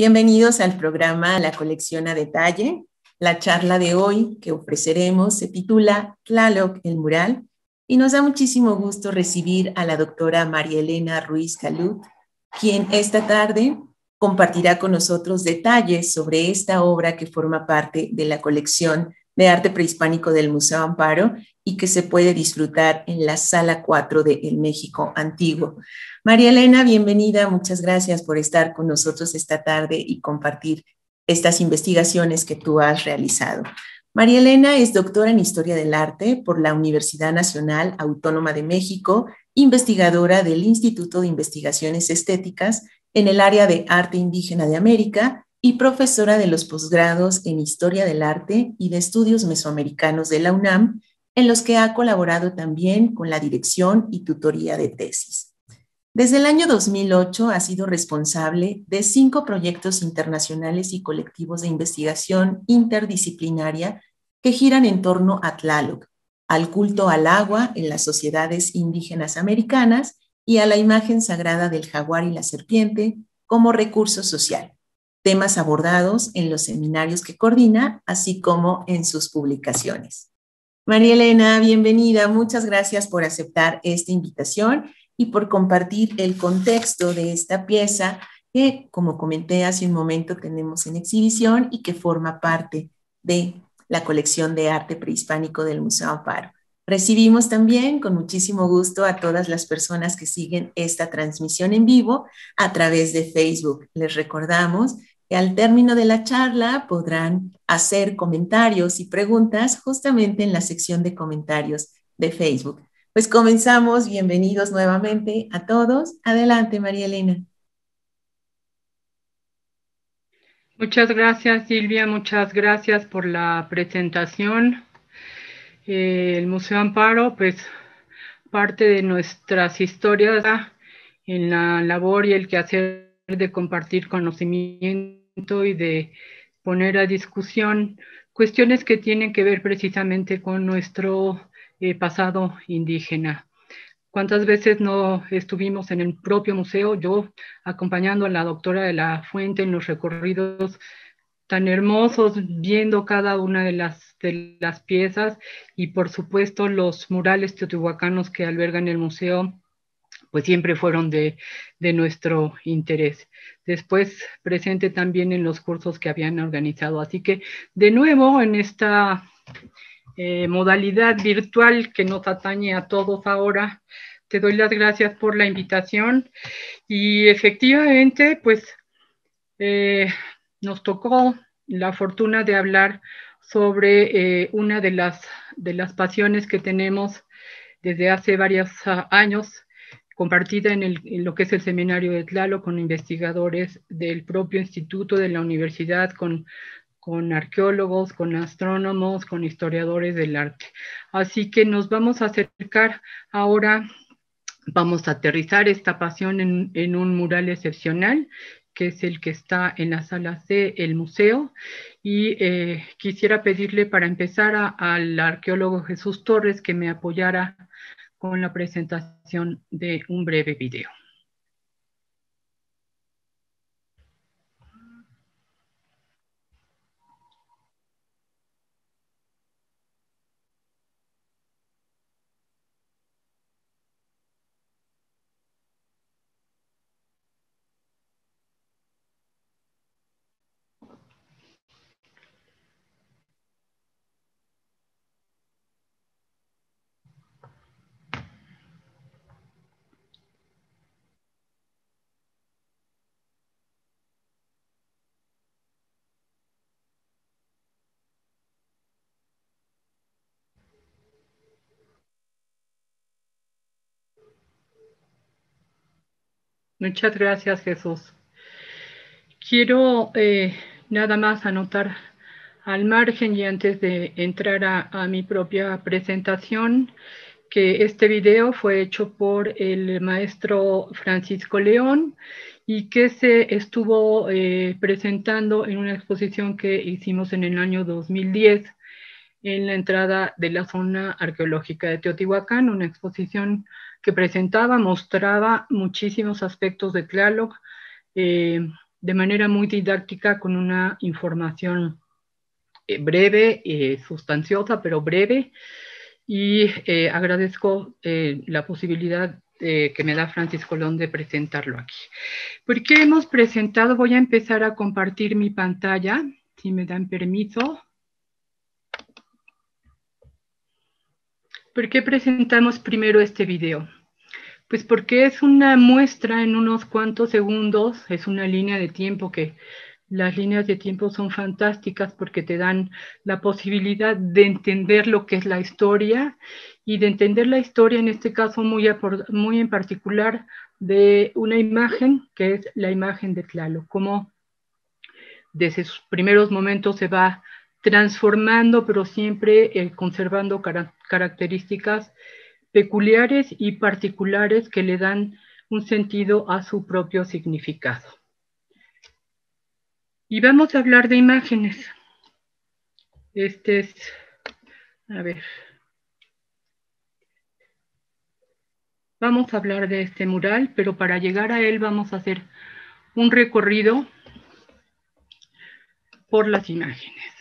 Bienvenidos al programa La colección a detalle. La charla de hoy que ofreceremos se titula Tlaloc, el mural, y nos da muchísimo gusto recibir a la doctora María Elena Ruiz Calut, quien esta tarde compartirá con nosotros detalles sobre esta obra que forma parte de la colección de arte prehispánico del Museo Amparo y que se puede disfrutar en la sala 4 de El México Antiguo. María Elena, bienvenida. Muchas gracias por estar con nosotros esta tarde y compartir estas investigaciones que tú has realizado. María Elena es doctora en Historia del Arte por la Universidad Nacional Autónoma de México, investigadora del Instituto de Investigaciones Estéticas en el área de Arte Indígena de América y profesora de los posgrados en Historia del Arte y de Estudios Mesoamericanos de la UNAM, en los que ha colaborado también con la dirección y tutoría de tesis. Desde el año 2008 ha sido responsable de cinco proyectos internacionales y colectivos de investigación interdisciplinaria que giran en torno a Tlaloc, al culto al agua en las sociedades indígenas americanas y a la imagen sagrada del jaguar y la serpiente como recurso social, temas abordados en los seminarios que coordina, así como en sus publicaciones. María Elena, bienvenida. Muchas gracias por aceptar esta invitación y por compartir el contexto de esta pieza que, como comenté hace un momento, tenemos en exhibición y que forma parte de la colección de arte prehispánico del Museo Amparo. Recibimos también con muchísimo gusto a todas las personas que siguen esta transmisión en vivo a través de Facebook. Les recordamos que al término de la charla podrán hacer comentarios y preguntas justamente en la sección de comentarios de Facebook. Pues comenzamos. Bienvenidos nuevamente a todos. Adelante, María Elena. Muchas gracias, Silvia. Muchas gracias por la presentación. Eh, el Museo Amparo, pues, parte de nuestras historias en la labor y el quehacer de compartir conocimiento y de poner a discusión cuestiones que tienen que ver precisamente con nuestro eh, pasado indígena. ¿Cuántas veces no estuvimos en el propio museo, yo acompañando a la doctora de la Fuente en los recorridos tan hermosos, viendo cada una de las, de las piezas y por supuesto los murales teotihuacanos que albergan el museo, pues siempre fueron de, de nuestro interés. Después presente también en los cursos que habían organizado. Así que de nuevo en esta eh, modalidad virtual que nos atañe a todos ahora. Te doy las gracias por la invitación y efectivamente, pues eh, nos tocó la fortuna de hablar sobre eh, una de las, de las pasiones que tenemos desde hace varios ah, años, compartida en, en, lo que es el seminario de Tlalo con investigadores del propio instituto de la universidad, con con arqueólogos, con astrónomos, con historiadores del arte. Así que nos vamos a acercar ahora, vamos a aterrizar esta pasión en, un mural excepcional que es el que está en la sala C, el museo. Y eh, quisiera pedirle para empezar al arqueólogo Jesús Torres que me apoyara con la presentación de un breve video. Muchas gracias, Jesús. Quiero eh, nada más anotar al margen y antes de entrar a, mi propia presentación, que este video fue hecho por el maestro Francisco León y que se estuvo eh, presentando en una exposición que hicimos en el año 2010 en la entrada de la zona arqueológica de Teotihuacán, una exposición que presentaba, mostraba muchísimos aspectos de Tlaloc, eh, de manera muy didáctica con una información eh, breve, eh, sustanciosa, pero breve. Y eh, agradezco la posibilidad que me da Francis Colón de presentarlo aquí. ¿Por qué hemos presentado? Voy a empezar a compartir mi pantalla, si me dan permiso. ¿Por qué presentamos primero este video? Pues porque es una muestra en unos cuantos segundos, es una línea de tiempo que las líneas de tiempo son fantásticas porque te dan la posibilidad de entender lo que es la historia y de entender la historia, en este caso muy, en particular, de una imagen que es la imagen de Tlaloc, cómo desde sus primeros momentos se va transformando, pero siempre eh, conservando características peculiares y particulares que le dan un sentido a su propio significado. Y vamos a hablar de imágenes. Este es, a ver, vamos a hablar de este mural, pero para llegar a él vamos a hacer un recorrido por las imágenes.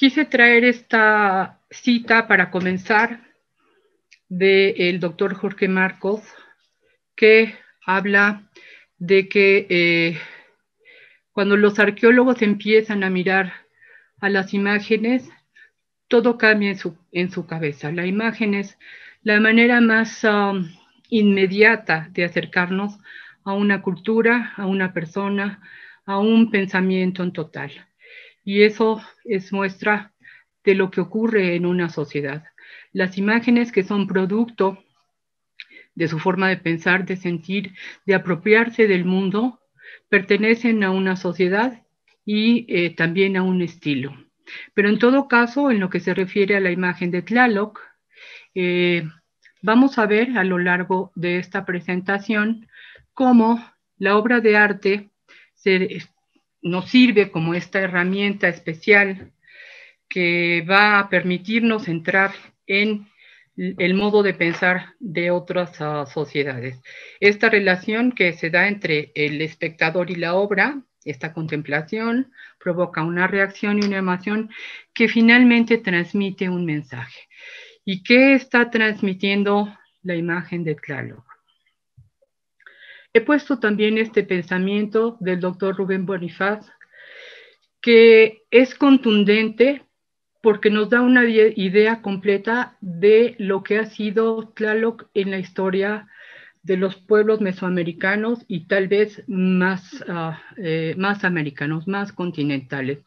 Quise traer esta cita para comenzar del doctor Jorge Marcos, que habla de que eh, cuando los arqueólogos empiezan a mirar a las imágenes, todo cambia en su, en su cabeza. La imagen es la manera más um, inmediata de acercarnos a una cultura, a una persona, a un pensamiento en total. Y eso es muestra de lo que ocurre en una sociedad. Las imágenes que son producto de su forma de pensar, de sentir, de apropiarse del mundo, pertenecen a una sociedad y eh, también a un estilo. Pero en todo caso, en lo que se refiere a la imagen de Tlaloc, eh, vamos a ver a lo largo de esta presentación cómo la obra de arte nos sirve como esta herramienta especial que va a permitirnos entrar en el modo de pensar de otras ah, sociedades. Esta relación que se da entre el espectador y la obra, esta contemplación, provoca una reacción y una emoción que finalmente transmite un mensaje. ¿Y qué está transmitiendo la imagen de Tlaloc? He puesto también este pensamiento del doctor Rubén Bonifaz, que es contundente porque nos da una idea completa de lo que ha sido Tlaloc en la historia de los pueblos mesoamericanos y tal vez más, ah, eh, más americanos, más continentales.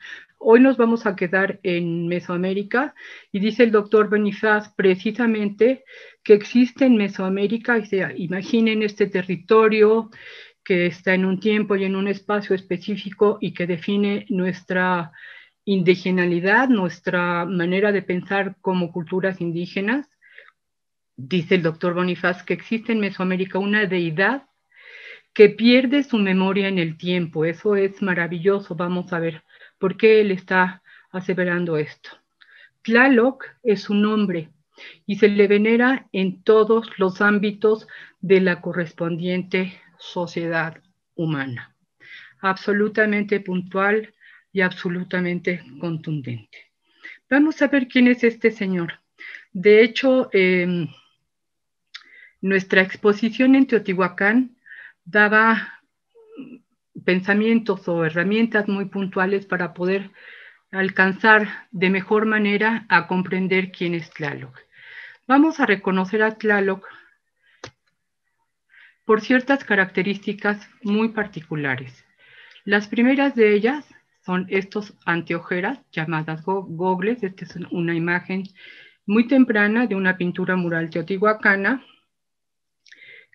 Hoy nos vamos a quedar en Mesoamérica y dice el doctor Benifaz precisamente que existe en Mesoamérica, y se, imaginen este territorio que está en un tiempo y en un espacio específico y que define nuestra indigenalidad, nuestra manera de pensar como culturas indígenas. Dice el doctor Bonifaz que existe en Mesoamérica una deidad que pierde su memoria en el tiempo. Eso es maravilloso. Vamos a ver por qué él está aseverando esto. Tlaloc es un nombre y se le venera en todos los ámbitos de la correspondiente sociedad humana. Absolutamente puntual, y absolutamente contundente. Vamos a ver quién es este señor. De hecho, em, nuestra exposición en Teotihuacán daba pensamientos o herramientas muy puntuales para poder alcanzar de mejor manera a comprender quién es Tlaloc. Vamos a reconocer a Tlaloc por ciertas características muy particulares. Las primeras de ellas son estos anteojeras llamadas gogles. Esta es una imagen muy temprana de una pintura mural teotihuacana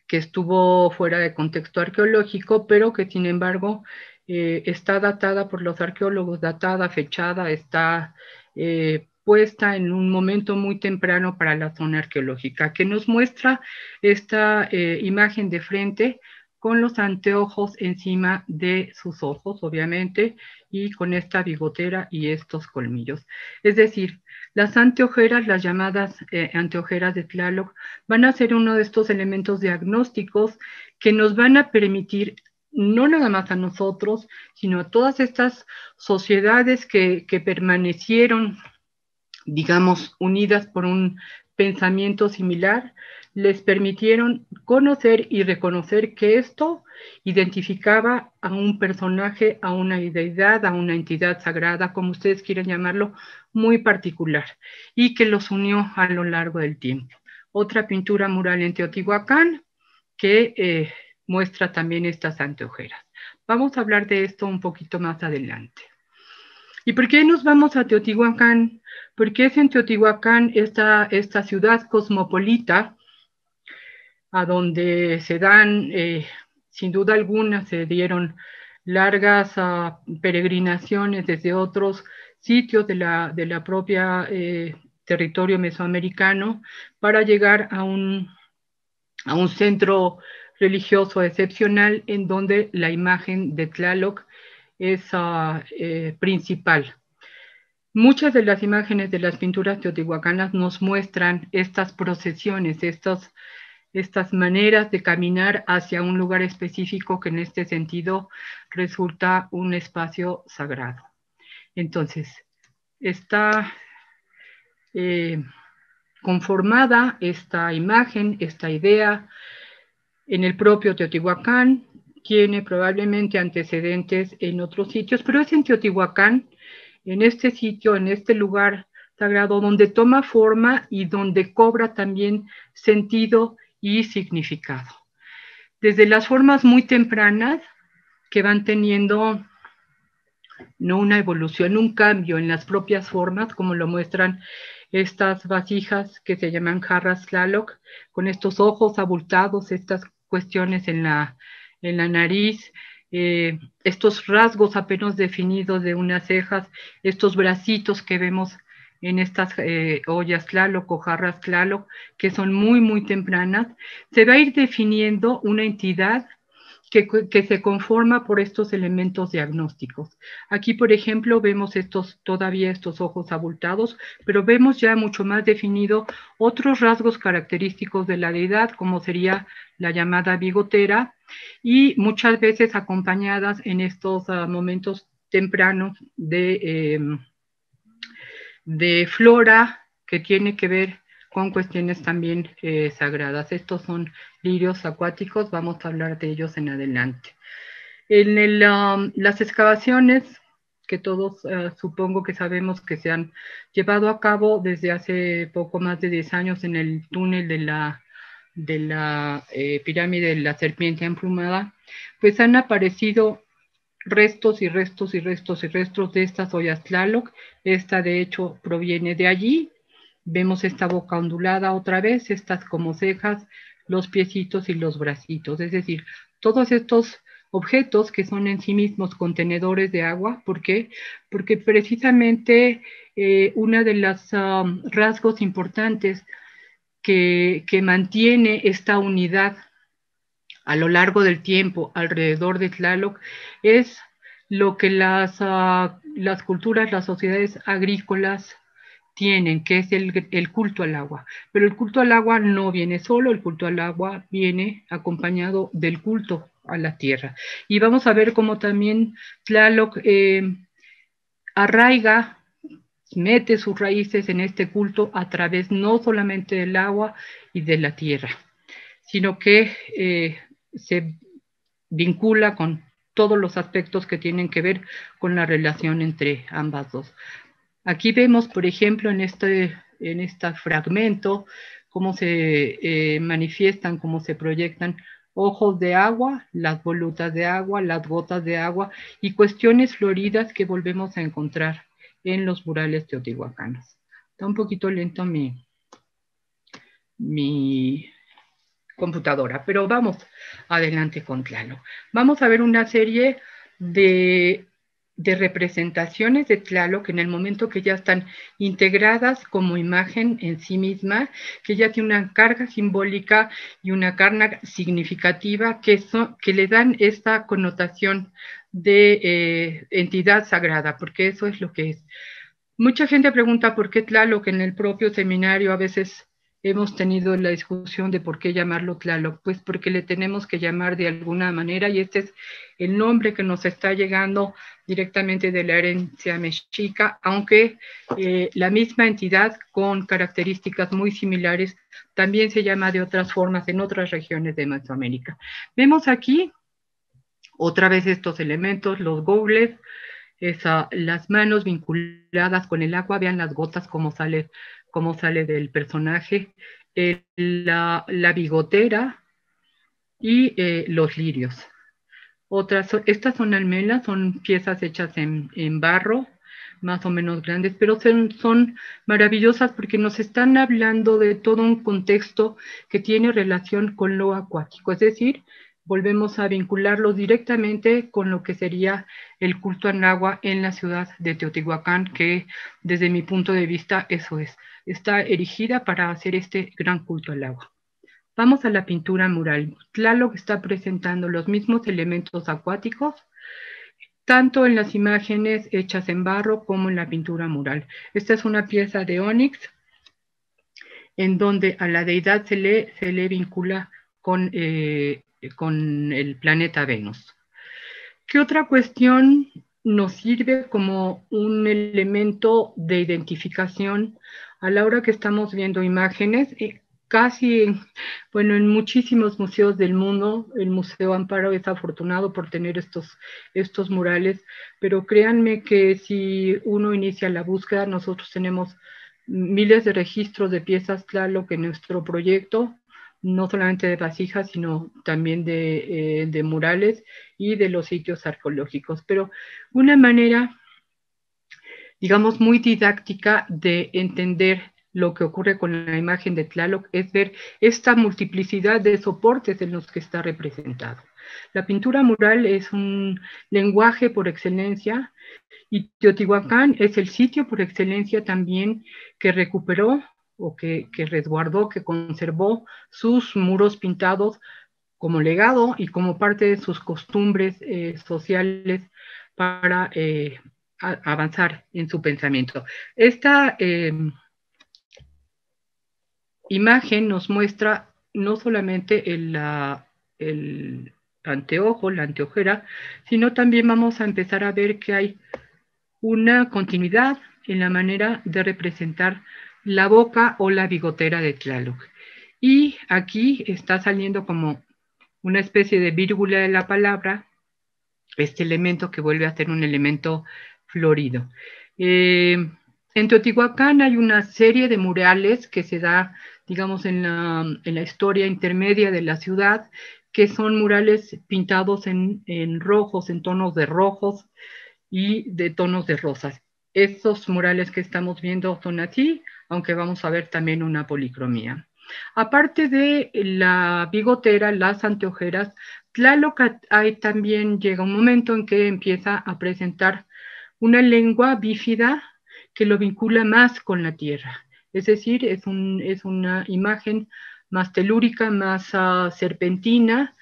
que estuvo fuera de contexto arqueológico, pero que sin embargo eh, está datada por los arqueólogos, datada, fechada, está eh, puesta en un momento muy temprano para la zona arqueológica, que nos muestra esta eh, imagen de frente con los anteojos encima de sus ojos, obviamente, y con esta bigotera y estos colmillos. Es decir, las anteojeras, las llamadas eh, anteojeras de Tlaloc, van a ser uno de estos elementos diagnósticos que nos van a permitir no nada más a nosotros, sino a todas estas sociedades que, que permanecieron, digamos, unidas por un pensamiento similar, les permitieron conocer y reconocer que esto identificaba a un personaje, a una deidad, a una entidad sagrada, como ustedes quieren llamarlo, muy particular, y que los unió a lo largo del tiempo. Otra pintura mural en Teotihuacán que eh, muestra también estas anteojeras. Vamos a hablar de esto un poquito más adelante. ¿Y por qué nos vamos a Teotihuacán? Porque es en Teotihuacán esta ciudad cosmopolita a donde se dan, eh, sin duda alguna, se dieron largas ah, peregrinaciones desde otros sitios de la, de la propia eh, territorio mesoamericano para llegar a un, a un centro religioso excepcional en donde la imagen de Tlaloc es ah, eh, principal. Muchas de las imágenes de las pinturas teotihuacanas nos muestran estas procesiones, estos, estas maneras de caminar hacia un lugar específico que en este sentido resulta un espacio sagrado. Entonces, está eh, conformada esta imagen, esta idea en el propio Teotihuacán, tiene probablemente antecedentes en otros sitios, pero es en Teotihuacán, en este sitio, en este lugar sagrado, donde toma forma y donde cobra también sentido y significado. Desde las formas muy tempranas que van teniendo no una evolución, un cambio en las propias formas, como lo muestran estas vasijas que se llaman jarras Tlaloc, con estos ojos abultados, estas cuestiones en la, en la nariz, eh, estos rasgos apenas definidos de unas cejas, estos bracitos que vemos en estas eh, ollas Tlaloc o jarras que son muy, muy tempranas, se va a ir definiendo una entidad que, se conforma por estos elementos diagnósticos. Aquí, por ejemplo, vemos estos, todavía estos ojos abultados, pero vemos ya mucho más definido otros rasgos característicos de la deidad, como sería la llamada bigotera, y muchas veces acompañadas en estos ah, momentos tempranos de, em, de flora que tiene que ver con cuestiones también eh, sagradas. Estos son lirios acuáticos, vamos a hablar de ellos en adelante. En um, las excavaciones que todos uh, supongo que sabemos que se han llevado a cabo desde hace poco más de 10 años en el túnel de la, de la eh, pirámide de la serpiente emplumada, pues han aparecido restos y restos y restos y restos de estas ollas Tlaloc. Esta de hecho proviene de allí. Vemos esta boca ondulada otra vez, estas como cejas, los piecitos y los bracitos, es decir, todos estos objetos que son en sí mismos contenedores de agua. ¿Por qué? Porque precisamente eh, uno de los um, rasgos importantes que, mantiene esta unidad a lo largo del tiempo alrededor de Tlaloc es lo que las, uh, las culturas, las sociedades agrícolas tienen, que es el, culto al agua. Pero el culto al agua no viene solo, el culto al agua viene acompañado del culto a la tierra. Y vamos a ver cómo también Tlaloc eh, arraiga, mete sus raíces en este culto a través no solamente del agua y de la tierra, sino que eh, se vincula con todos los aspectos que tienen que ver con la relación entre ambas dos. Aquí vemos, por ejemplo, en este, en este fragmento, cómo se eh, manifiestan, cómo se proyectan ojos de agua, las volutas de agua, las gotas de agua y cuestiones floridas que volvemos a encontrar en los murales teotihuacanos. Está un poquito lento mi, mi computadora, pero vamos adelante con Tlano. Vamos a ver una serie de de representaciones de Tlaloc en el momento que ya están integradas como imagen en sí misma, que ya tiene una carga simbólica y una carga significativa que, que le dan esta connotación de eh, entidad sagrada, porque eso es lo que es. Mucha gente pregunta por qué Tlaloc en el propio seminario a veces hemos tenido la discusión de por qué llamarlo Tlaloc, pues porque le tenemos que llamar de alguna manera y este es el nombre que nos está llegando directamente de la herencia mexica, aunque eh, la misma entidad con características muy similares también se llama de otras formas en otras regiones de Mesoamérica. Vemos aquí otra vez estos elementos, los gogles, las manos vinculadas con el agua, vean las gotas como sale cómo sale del personaje, la, bigotera y eh, los lirios. Otras, estas son almelas, son piezas hechas en, barro, más o menos grandes, pero son, son, maravillosas porque nos están hablando de todo un contexto que tiene relación con lo acuático, es decir, volvemos a vincularlo directamente con lo que sería el culto al agua en la ciudad de Teotihuacán, que desde mi punto de vista eso es, está erigida para hacer este gran culto al agua. Vamos a la pintura mural. Tlaloc está presentando los mismos elementos acuáticos, tanto en las imágenes hechas en barro como en la pintura mural. Esta es una pieza de ónix en donde a la deidad se le, se le vincula con, eh, con el planeta Venus. ¿Qué otra cuestión nos sirve como un elemento de identificación a la hora que estamos viendo imágenes, casi, bueno, en muchísimos museos del mundo, el Museo Amparo es afortunado por tener estos, estos murales, pero créanme que si uno inicia la búsqueda, nosotros tenemos miles de registros de piezas Tlaloc en nuestro proyecto, no solamente de vasijas, sino también eh, de murales y de los sitios arqueológicos. Pero una manera digamos, muy didáctica de entender lo que ocurre con la imagen de Tlaloc es ver esta multiplicidad de soportes en los que está representado. La pintura mural es un lenguaje por excelencia y Teotihuacán es el sitio por excelencia también que recuperó o que, resguardó, que conservó sus muros pintados como legado y como parte de sus costumbres eh, sociales para eh, avanzar en su pensamiento. Esta eh, imagen nos muestra no solamente el, el anteojo, la anteojera, sino también vamos a empezar a ver que hay una continuidad en la manera de representar la boca o la bigotera de Tlaloc. Y aquí está saliendo como una especie de vírgula de la palabra, este elemento que vuelve a ser un elemento florido. Eh, en Teotihuacán hay una serie de murales que se da, digamos, en la, historia intermedia de la ciudad, que son murales pintados en, rojos, en tonos de rojos y de tonos de rosas. Estos murales que estamos viendo son así, aunque vamos a ver también una policromía. Aparte de la bigotera, las anteojeras, Tlaloc hay también llega un momento en que empieza a presentar una lengua bífida que lo vincula más con la tierra. Es decir, es, una imagen más telúrica, más ah, serpentina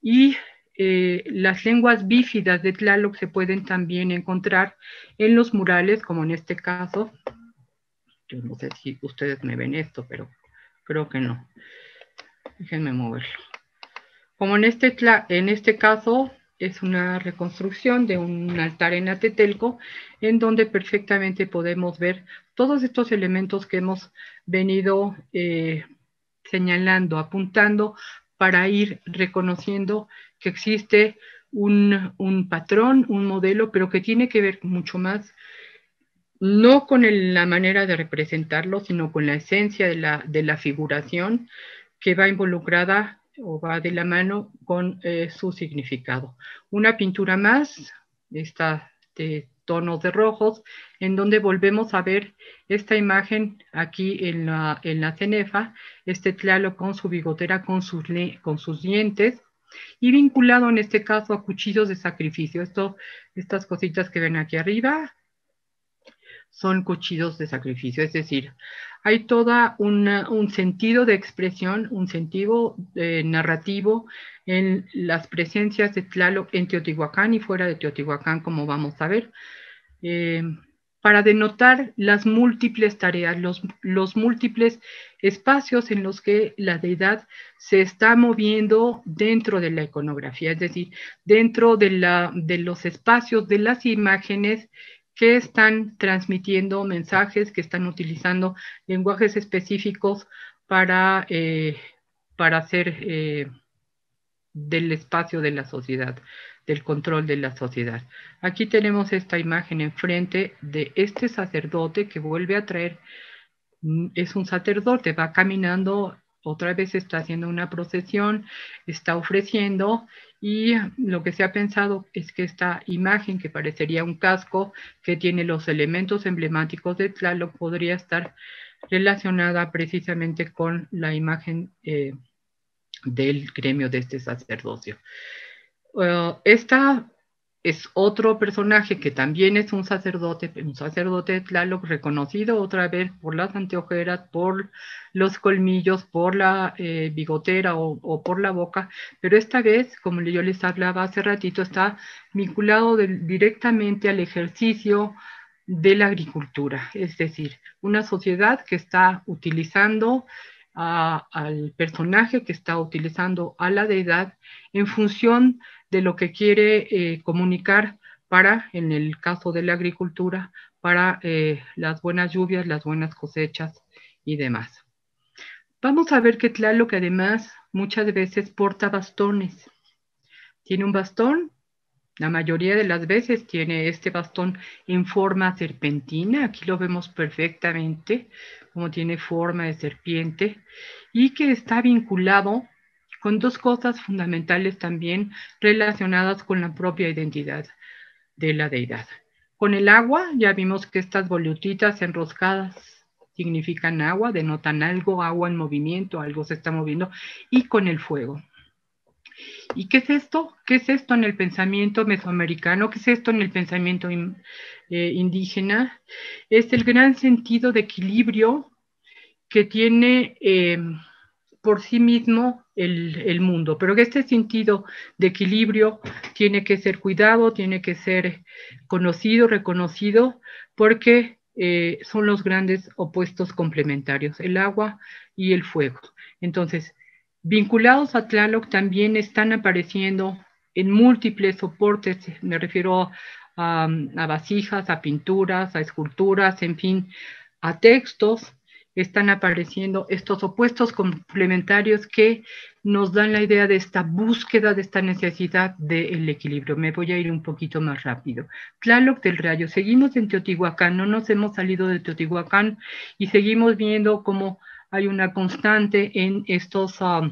y eh, las lenguas bífidas de Tlaloc se pueden también encontrar en los murales, como en este caso. Yo no sé si ustedes me ven esto, pero creo que no. Déjenme moverlo. Como en este, en este caso, es una reconstrucción de un altar en Atetelco, en donde perfectamente podemos ver todos estos elementos que hemos venido eh, señalando, apuntando, para ir reconociendo que existe un, patrón, un modelo, pero que tiene que ver mucho más, no con la manera de representarlo, sino con la esencia de la, de la figuración que va involucrada o va de la mano con eh, su significado. Una pintura más, esta de tonos de rojos, en donde volvemos a ver esta imagen aquí en la, en la cenefa, este tlalo con su bigotera, con sus, dientes, y vinculado en este caso a cuchillos de sacrificio. Estas cositas que ven aquí arriba son cuchillos de sacrificio, es decir, hay todo un sentido de expresión, un sentido eh, narrativo en las presencias de Tlaloc en Teotihuacán y fuera de Teotihuacán, como vamos a ver. Eh, para denotar las múltiples tareas, los, los, múltiples espacios en los que la deidad se está moviendo dentro de la iconografía, es decir, dentro de, la, de los espacios de las imágenes que están transmitiendo mensajes, que están utilizando lenguajes específicos para, eh, para hacer eh, del espacio de la sociedad del control de la sociedad. Aquí tenemos esta imagen enfrente de este sacerdote que vuelve a traer, mm, es un sacerdote, va caminando, otra vez está haciendo una procesión, está ofreciendo y lo que se ha pensado es que esta imagen que parecería un casco que tiene los elementos emblemáticos de Tlaloc podría estar relacionada precisamente con la imagen eh, del gremio de este sacerdocio. Esta es otro personaje que también es un sacerdote, un sacerdote de Tlaloc reconocido otra vez por las anteojeras, por los colmillos, por la eh, bigotera o, por la boca, pero esta vez, como yo les hablaba hace ratito, está vinculado directamente al ejercicio de la agricultura, es decir, una sociedad que está utilizando al personaje, que está utilizando a la deidad en función de lo que quiere eh, comunicar para, en el caso de la agricultura, para eh, las buenas lluvias, las buenas cosechas y demás. Vamos a ver que Tlaloc además muchas veces porta bastones. Tiene un bastón, la mayoría de las veces tiene este bastón en forma serpentina, aquí lo vemos perfectamente, como tiene forma de serpiente, y que está vinculado con dos cosas fundamentales también relacionadas con la propia identidad de la deidad. Con el agua, ya vimos que estas volutitas enroscadas significan agua, denotan algo, agua en movimiento, algo se está moviendo, y con el fuego. ¿Y qué es esto? ¿Qué es esto en el pensamiento mesoamericano? ¿Qué es esto en el pensamiento eh, indígena? Es el gran sentido de equilibrio que tiene eh, por sí mismo el, mundo, pero que este sentido de equilibrio tiene que ser cuidado, tiene que ser conocido, reconocido, porque eh, son los grandes opuestos complementarios, el agua y el fuego. Entonces, vinculados a Tlaloc también están apareciendo en múltiples soportes, me refiero a vasijas, a pinturas, a esculturas, en fin, a textos están apareciendo estos opuestos complementarios que nos dan la idea de esta búsqueda, de esta necesidad del equilibrio. Me voy a ir un poquito más rápido. Tlaloc del Rayo, seguimos en Teotihuacán, no nos hemos salido de Teotihuacán y seguimos viendo cómo hay una constante en estos um,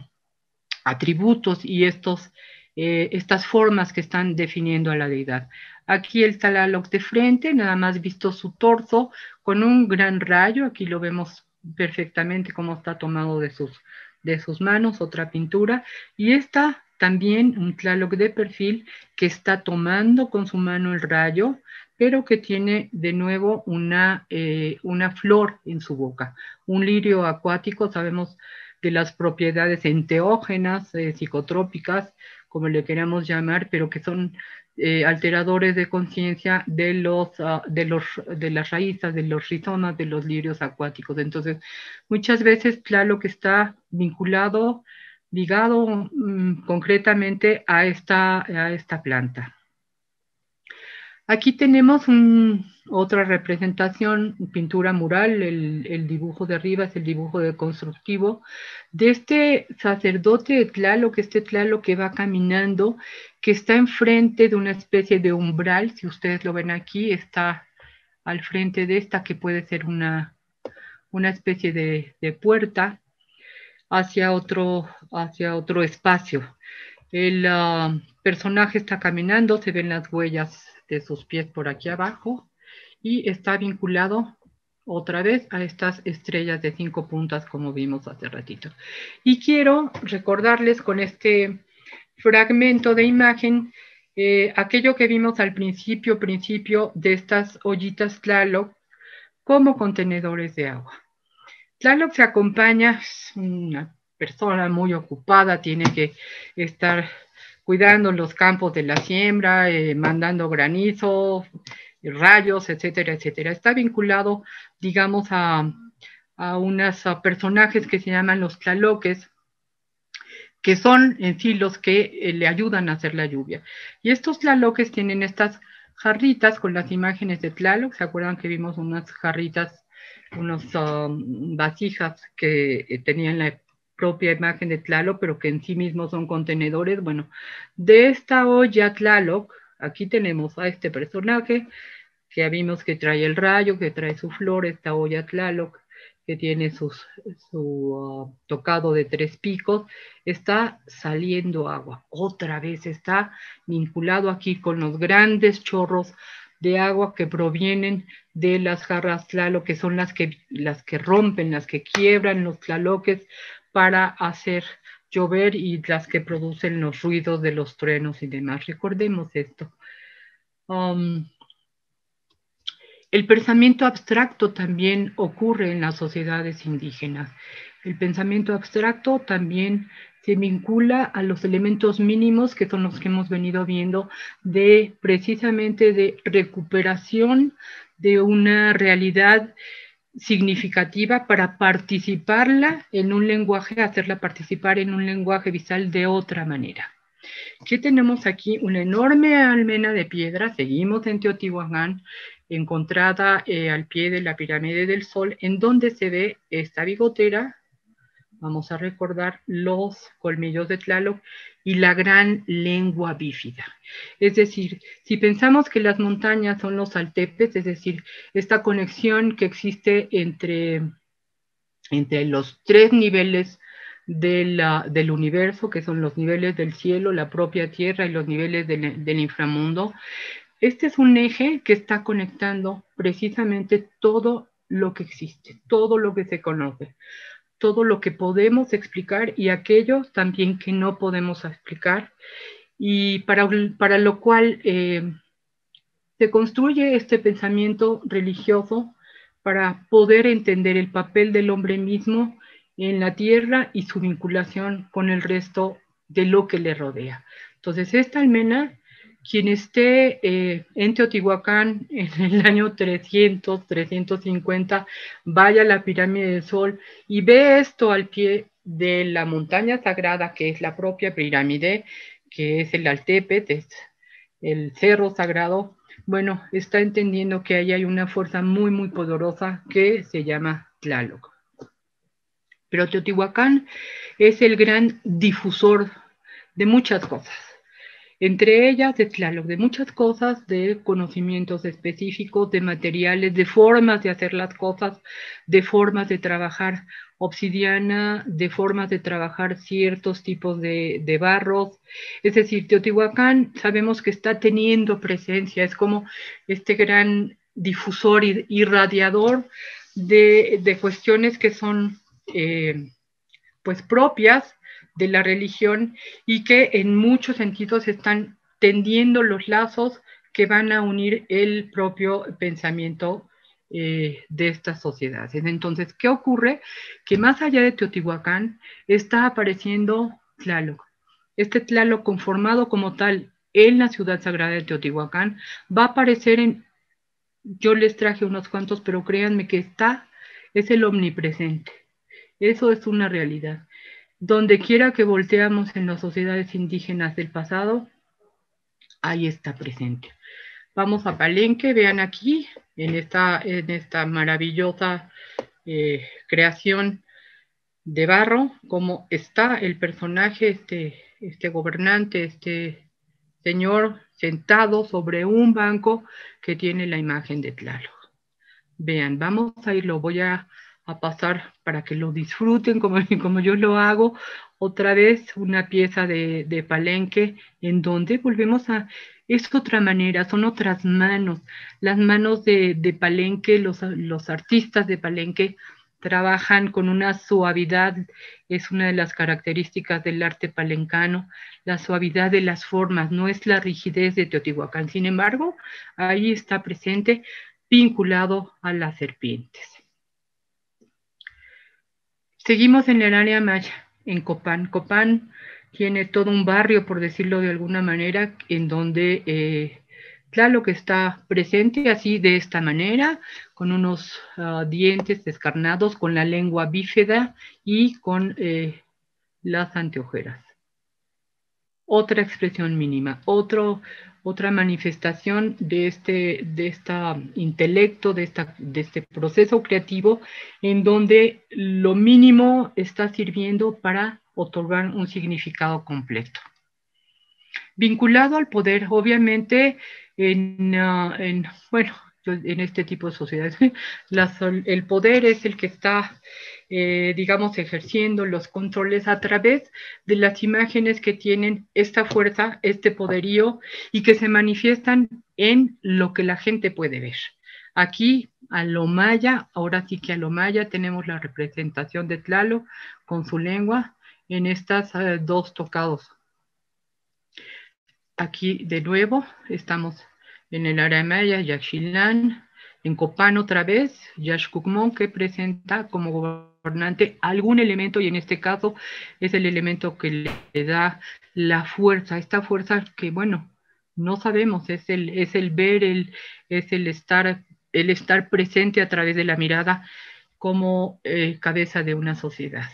atributos y estos, eh, estas formas que están definiendo a la deidad. Aquí el Tlaloc de frente, nada más visto su torso con un gran rayo, aquí lo vemos perfectamente cómo está tomado de sus, de sus manos, otra pintura, y esta también un Tlaloc de perfil que está tomando con su mano el rayo, pero que tiene de nuevo una, eh, una flor en su boca. Un lirio acuático, sabemos de las propiedades enteógenas, eh, psicotrópicas, como le queramos llamar, pero que son eh, alteradores de conciencia de, los, ah, de, los, de las raíces, de los rizomas, de los lirios acuáticos. Entonces, muchas veces claro que está vinculado, ligado mm, concretamente a esta, a esta planta. Aquí tenemos otra representación, pintura mural, el, dibujo de arriba es el dibujo de constructivo, de este sacerdote de Tlaloc, este Tlaloc que va caminando, que está enfrente de una especie de umbral, si ustedes lo ven aquí, está al frente de esta que puede ser una, especie de, puerta hacia otro, hacia otro espacio. El ah, personaje está caminando, se ven las huellas de sus pies por aquí abajo y está vinculado otra vez a estas estrellas de cinco puntas como vimos hace ratito. Y quiero recordarles con este fragmento de imagen eh, aquello que vimos al principio, principio de estas ollitas Tlaloc como contenedores de agua. Tlaloc se acompaña, una persona muy ocupada, tiene que estar cuidando los campos de la siembra, eh, mandando granizo, rayos, etcétera, etcétera. Está vinculado, digamos, a, unos personajes que se llaman los tlaloques, que son en sí los que eh, le ayudan a hacer la lluvia. Y estos tlaloques tienen estas jarritas con las imágenes de Tlaloc. ¿Se acuerdan que vimos unas jarritas, unas um, vasijas que eh, tenían la propia imagen de Tlaloc, pero que en sí mismos son contenedores? Bueno, de esta olla Tlaloc, aquí tenemos a este personaje que ya vimos que trae el rayo, que trae su flor, esta olla Tlaloc que tiene su uh, tocado de tres picos, está saliendo agua. Otra vez está vinculado aquí con los grandes chorros de agua que provienen de las jarras tlalo, que son las que, las que rompen, las que quiebran los tlaloques para hacer llover y las que producen los ruidos de los truenos y demás. Recordemos esto. Um, el pensamiento abstracto también ocurre en las sociedades indígenas. El pensamiento abstracto también se vincula a los elementos mínimos que son los que hemos venido viendo de precisamente de recuperación de una realidad significativa para participarla en un lenguaje, hacerla participar en un lenguaje visual de otra manera. ¿Qué tenemos aquí? Una enorme almena de piedra, seguimos en Teotihuacán, encontrada eh, al pie de la pirámide del Sol, en donde se ve esta bigotera, vamos a recordar los colmillos de Tlaloc y la gran lengua bífida. Es decir, si pensamos que las montañas son los altepes, es decir, esta conexión que existe entre, entre los tres niveles del universo, que son los niveles del cielo, la propia tierra y los niveles del inframundo, este es un eje que está conectando precisamente todo lo que existe, todo lo que se conoce, todo lo que podemos explicar y aquello también que no podemos explicar, y para, para lo cual eh, se construye este pensamiento religioso para poder entender el papel del hombre mismo en la tierra y su vinculación con el resto de lo que le rodea. Entonces, esta almena quien esté eh, en Teotihuacán en el año 300, 350, vaya a la pirámide del Sol y ve esto al pie de la montaña sagrada, que es la propia pirámide, que es el Altepet, es el cerro sagrado, bueno, está entendiendo que ahí hay una fuerza muy, muy poderosa que se llama Tlaloc. Pero Teotihuacán es el gran difusor de muchas cosas entre ellas de de muchas cosas, de conocimientos específicos, de materiales, de formas de hacer las cosas, de formas de trabajar obsidiana, de formas de trabajar ciertos tipos de, de barros. Es decir, Teotihuacán sabemos que está teniendo presencia, es como este gran difusor y irradiador de, de cuestiones que son eh, pues propias de la religión y que en muchos sentidos están tendiendo los lazos que van a unir el propio pensamiento eh, de estas sociedades. Entonces, ¿qué ocurre? Que más allá de Teotihuacán está apareciendo Tlaloc. Este Tlaloc conformado como tal en la ciudad sagrada de Teotihuacán va a aparecer en, yo les traje unos cuantos, pero créanme que está, es el omnipresente. Eso es una realidad. Donde quiera que volteamos en las sociedades indígenas del pasado, ahí está presente. Vamos a Palenque, vean aquí, en esta, en esta maravillosa eh, creación de barro, cómo está el personaje, este, este gobernante, este señor sentado sobre un banco que tiene la imagen de Tlaloc. Vean, vamos a ir, lo voy a a pasar para que lo disfruten como, como yo lo hago. Otra vez una pieza de, de palenque en donde volvemos a... Es otra manera, son otras manos. Las manos de, de palenque, los, los artistas de palenque trabajan con una suavidad, es una de las características del arte palencano, la suavidad de las formas, no es la rigidez de Teotihuacán. Sin embargo, ahí está presente vinculado a las serpientes. Seguimos en el área maya, en Copán. Copán tiene todo un barrio, por decirlo de alguna manera, en donde eh, Claro que está presente así de esta manera, con unos ah, dientes descarnados, con la lengua bífeda y con eh, las anteojeras. Otra expresión mínima, otro, otra manifestación de este, de intelecto, de, esta, de este proceso creativo, en donde lo mínimo está sirviendo para otorgar un significado completo. Vinculado al poder, obviamente, en, ah, en bueno, en este tipo de sociedades, el poder es el que está, eh, digamos, ejerciendo los controles a través de las imágenes que tienen esta fuerza, este poderío y que se manifiestan en lo que la gente puede ver. Aquí, a lo maya, ahora sí que a lo maya tenemos la representación de Tlalo con su lengua en estas eh, dos tocados. Aquí de nuevo estamos en el Aramaya, Yaxchilán, en Copán otra vez, Yaxcucmón, que presenta como gobernante algún elemento, y en este caso es el elemento que le da la fuerza, esta fuerza que, bueno, no sabemos, es el, es el ver, el, es el estar, el estar presente a través de la mirada como eh, cabeza de una sociedad.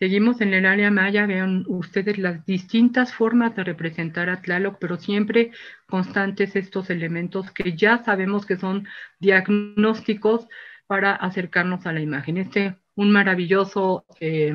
Seguimos en el área maya, vean ustedes las distintas formas de representar a Tlaloc, pero siempre constantes estos elementos que ya sabemos que son diagnósticos para acercarnos a la imagen. Este un maravilloso eh,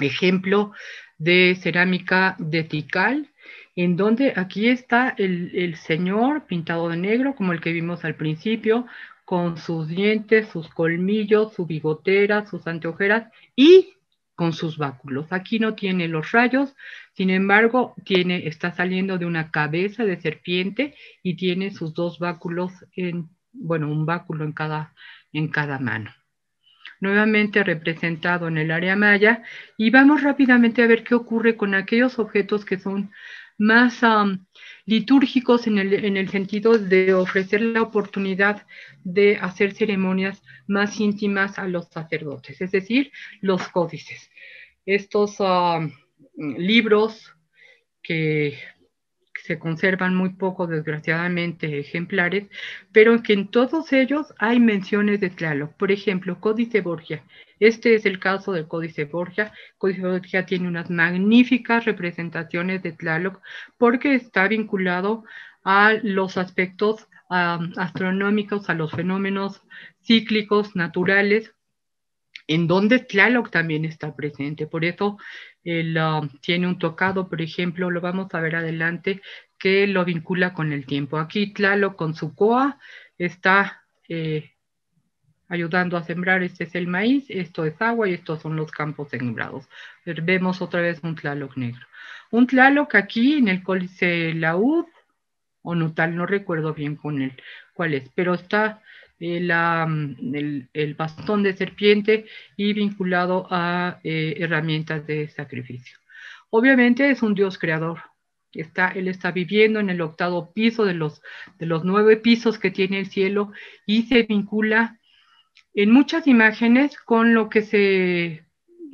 ejemplo de cerámica de Tikal, en donde aquí está el, el señor pintado de negro, como el que vimos al principio, con sus dientes, sus colmillos, su bigotera, sus anteojeras y con sus báculos. Aquí no tiene los rayos, sin embargo, tiene, está saliendo de una cabeza de serpiente y tiene sus dos báculos en, bueno, un báculo en cada, en cada mano. Nuevamente representado en el área maya y vamos rápidamente a ver qué ocurre con aquellos objetos que son más litúrgicos en el, en el, sentido de ofrecer la oportunidad de hacer ceremonias más íntimas a los sacerdotes, es decir, los códices. Estos libros que se conservan muy poco, desgraciadamente, ejemplares, pero que en todos ellos hay menciones de Tlaloc. Por ejemplo, Códice Borgia este es el caso del Códice Borgia. Códice Borgia tiene unas magníficas representaciones de Tlaloc porque está vinculado a los aspectos astronómicos, a los fenómenos cíclicos naturales, en donde Tlaloc también está presente. Por eso él tiene un tocado, por ejemplo, lo vamos a ver adelante, que lo vincula con el tiempo. Aquí Tlaloc con su coa está eh, ayudando a sembrar. Este es el maíz, esto es agua y estos son los campos sembrados. Vemos otra vez un tlaloc negro. Un tlaloc aquí en el cólice laúd o no tal, no recuerdo bien con él cuál es, pero está eh, el, bastón de serpiente y vinculado a eh, herramientas de sacrificio. Obviamente es un Dios creador. Está, él está viviendo en el octavo piso de los, de los nueve pisos que tiene el cielo y se vincula en muchas imágenes con lo que se,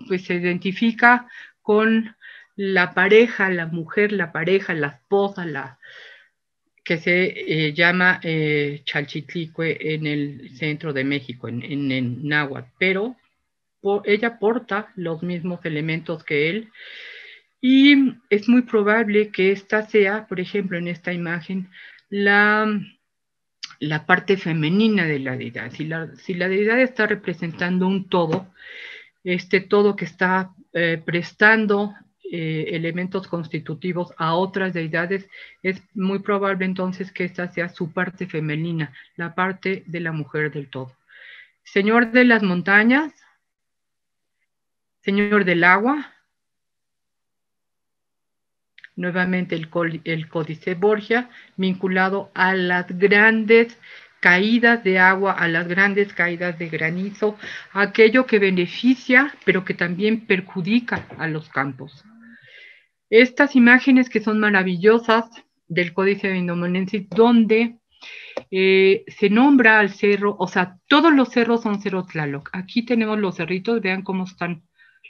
pues, se identifica con la pareja, la mujer, la pareja, la esposa, la que se eh, llama eh, Chalchitlicue en el centro de México, en, en, náhuatl, pero ella porta los mismos elementos que él y es muy probable que esta sea, por ejemplo, en esta imagen, la la parte femenina de la deidad. Si la, si la deidad está representando un todo, este todo que está eh, prestando eh, elementos constitutivos a otras deidades, es muy probable entonces que esta sea su parte femenina, la parte de la mujer del todo. Señor de las montañas, Señor del agua, nuevamente el, Códice Borgia, vinculado a las grandes caídas de agua, a las grandes caídas de granizo, aquello que beneficia, pero que también perjudica a los campos. Estas imágenes que son maravillosas del Códice de Indomonensis, donde eh, se nombra al cerro, o sea, todos los cerros son cerros Tlaloc. Aquí tenemos los cerritos, vean cómo están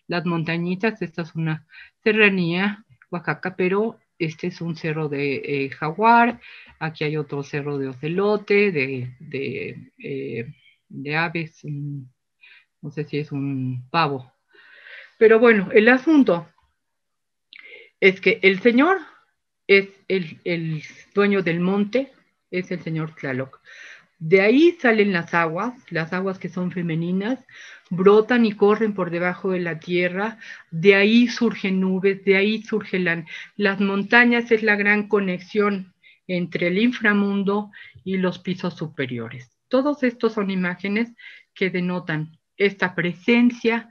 las montañitas, esta es una serranía Oaxaca, pero este es un cerro de eh, jaguar, aquí hay otro cerro de ocelote, de, de, eh, de aves, no sé si es un pavo. Pero bueno, el asunto es que el señor es el, dueño del monte, es el señor Tlaloc. De ahí salen las aguas, las aguas que son femeninas, brotan y corren por debajo de la tierra, de ahí surgen nubes, de ahí surgen las montañas, es la gran conexión entre el inframundo y los pisos superiores. Todos estos son imágenes que denotan esta presencia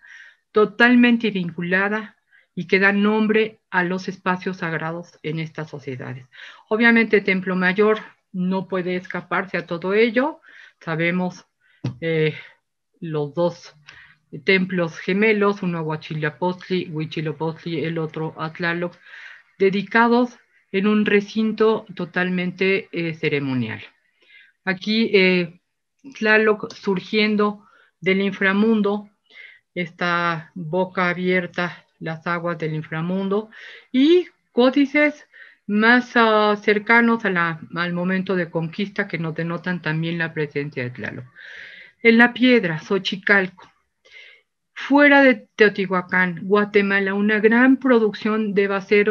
totalmente vinculada y que dan nombre a los espacios sagrados en estas sociedades. Obviamente Templo Mayor no puede escaparse a todo ello. Sabemos eh, los dos templos gemelos, uno a Huachilapostli, Huichilopostli, el otro a Tlaloc, dedicados en un recinto totalmente eh, ceremonial. Aquí eh, Tlaloc surgiendo del inframundo, esta boca abierta, las aguas del inframundo, y códices más ah, cercanos al momento de conquista que nos denotan también la presencia de Tlaloc. En la piedra, Xochicalco. Fuera de Teotihuacán, Guatemala, una gran producción de,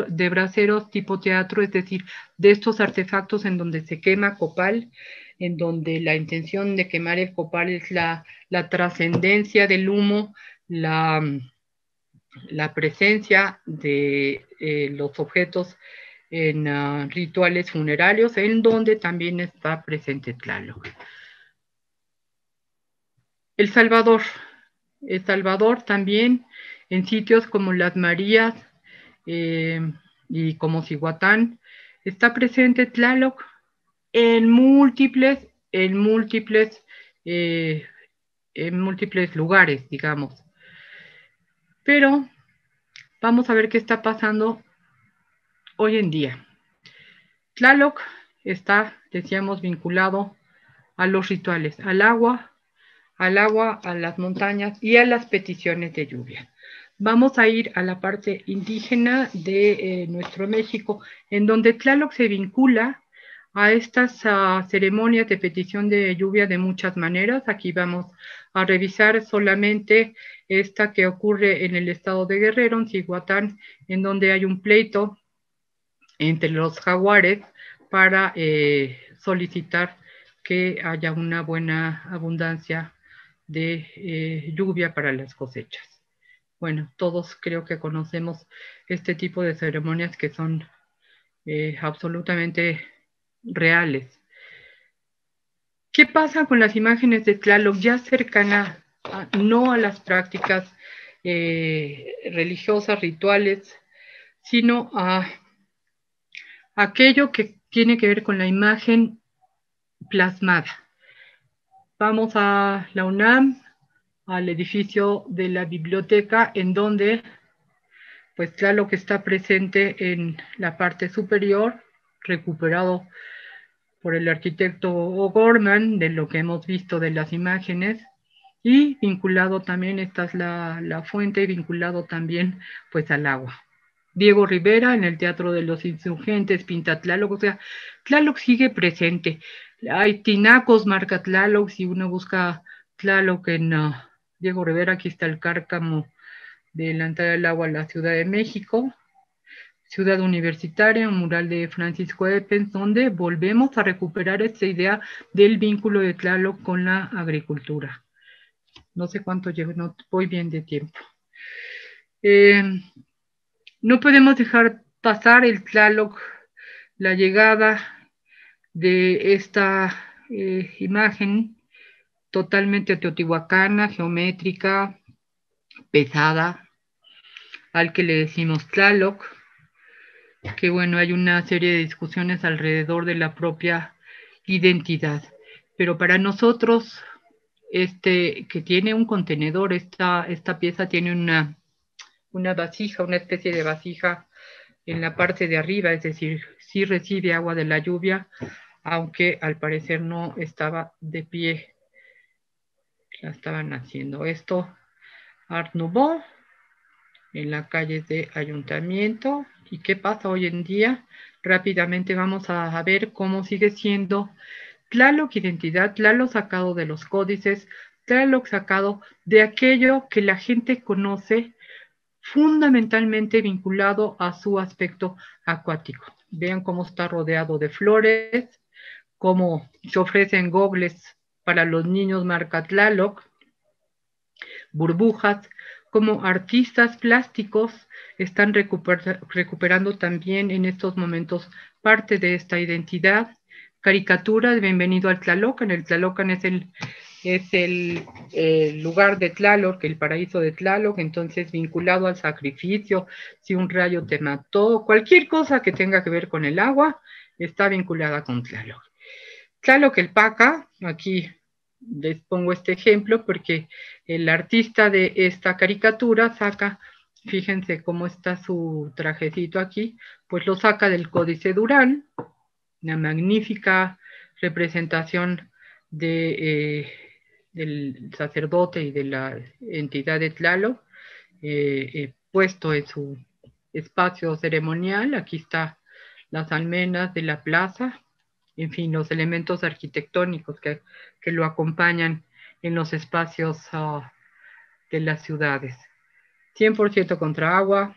de braceros tipo teatro, es decir, de estos artefactos en donde se quema copal, en donde la intención de quemar el copal es la, trascendencia del humo, la, la presencia de eh, los objetos en ah, rituales funerarios, en donde también está presente Tlaloc. El Salvador. El Salvador también en sitios como Las Marías eh, y como Cihuatán está presente Tlaloc en múltiples, en múltiples, eh, en múltiples lugares, digamos. Pero vamos a ver qué está pasando hoy en día. Tlaloc está, decíamos, vinculado a los rituales, al agua, al agua, a las montañas y a las peticiones de lluvia. Vamos a ir a la parte indígena de eh, nuestro México, en donde Tlaloc se vincula a estas ceremonias de petición de lluvia de muchas maneras. Aquí vamos a revisar solamente esta que ocurre en el estado de Guerrero, en Cihuatán, en donde hay un pleito entre los jaguares para eh, solicitar que haya una buena abundancia de eh, lluvia para las cosechas. Bueno, todos creo que conocemos este tipo de ceremonias que son eh, absolutamente reales. ¿Qué pasa con las imágenes de Tlaloc ya cercana, no a las prácticas religiosas, rituales, sino a aquello que tiene que ver con la imagen plasmada. Vamos a la UNAM, al edificio de la biblioteca, en donde, pues claro que está presente en la parte superior, recuperado por el arquitecto O'Gorman, de lo que hemos visto de las imágenes, y vinculado también, esta es la, la fuente, vinculado también pues al agua. Diego Rivera en el Teatro de los Insurgentes, pinta Tlaloc, o sea, Tlaloc sigue presente. Hay tinacos, marca Tlaloc, si uno busca Tlaloc en uh, Diego Rivera, aquí está el cárcamo de la entrada del agua a la Ciudad de México, Ciudad Universitaria, un mural de Francisco Epens, donde volvemos a recuperar esta idea del vínculo de Tlaloc con la agricultura. No sé cuánto llevo, no voy bien de tiempo. Eh, no podemos dejar pasar el Tlaloc, la llegada de esta eh, imagen totalmente teotihuacana, geométrica, pesada, al que le decimos Tlaloc, que bueno, hay una serie de discusiones alrededor de la propia identidad. Pero para nosotros, este que tiene un contenedor, esta, esta pieza tiene una una vasija, una especie de vasija en la parte de arriba, es decir, sí recibe agua de la lluvia, aunque al parecer no estaba de pie. Ya estaban haciendo esto. Art Nouveau, en la calle de Ayuntamiento ¿Y qué pasa hoy en día? Rápidamente vamos a, ver cómo sigue siendo Tlaloc identidad, Tlaloc sacado de los códices, Tlaloc sacado de aquello que la gente conoce fundamentalmente vinculado a su aspecto acuático. Vean cómo está rodeado de flores, cómo se ofrecen gogles para los niños marca Tlaloc, burbujas, como artistas plásticos están recuperando también en estos momentos parte de esta identidad. Caricaturas, bienvenido al Tlalocan. El Tlalocan es el, es el, lugar de Tlaloc, el paraíso de Tlaloc, entonces vinculado al sacrificio, si un rayo te mató, cualquier cosa que tenga que ver con el agua, está vinculada con Tlaloc. Tlaloc el Paca, aquí les pongo este ejemplo porque el artista de esta caricatura saca, fíjense cómo está su trajecito aquí, pues lo saca del Códice Durán, una magnífica representación de, eh, del sacerdote y de la entidad de Tlalo, eh, eh, puesto en su espacio ceremonial. Aquí está las almenas de la plaza, en fin, los elementos arquitectónicos que, lo acompañan en los espacios ah, de las ciudades. 100% contra agua.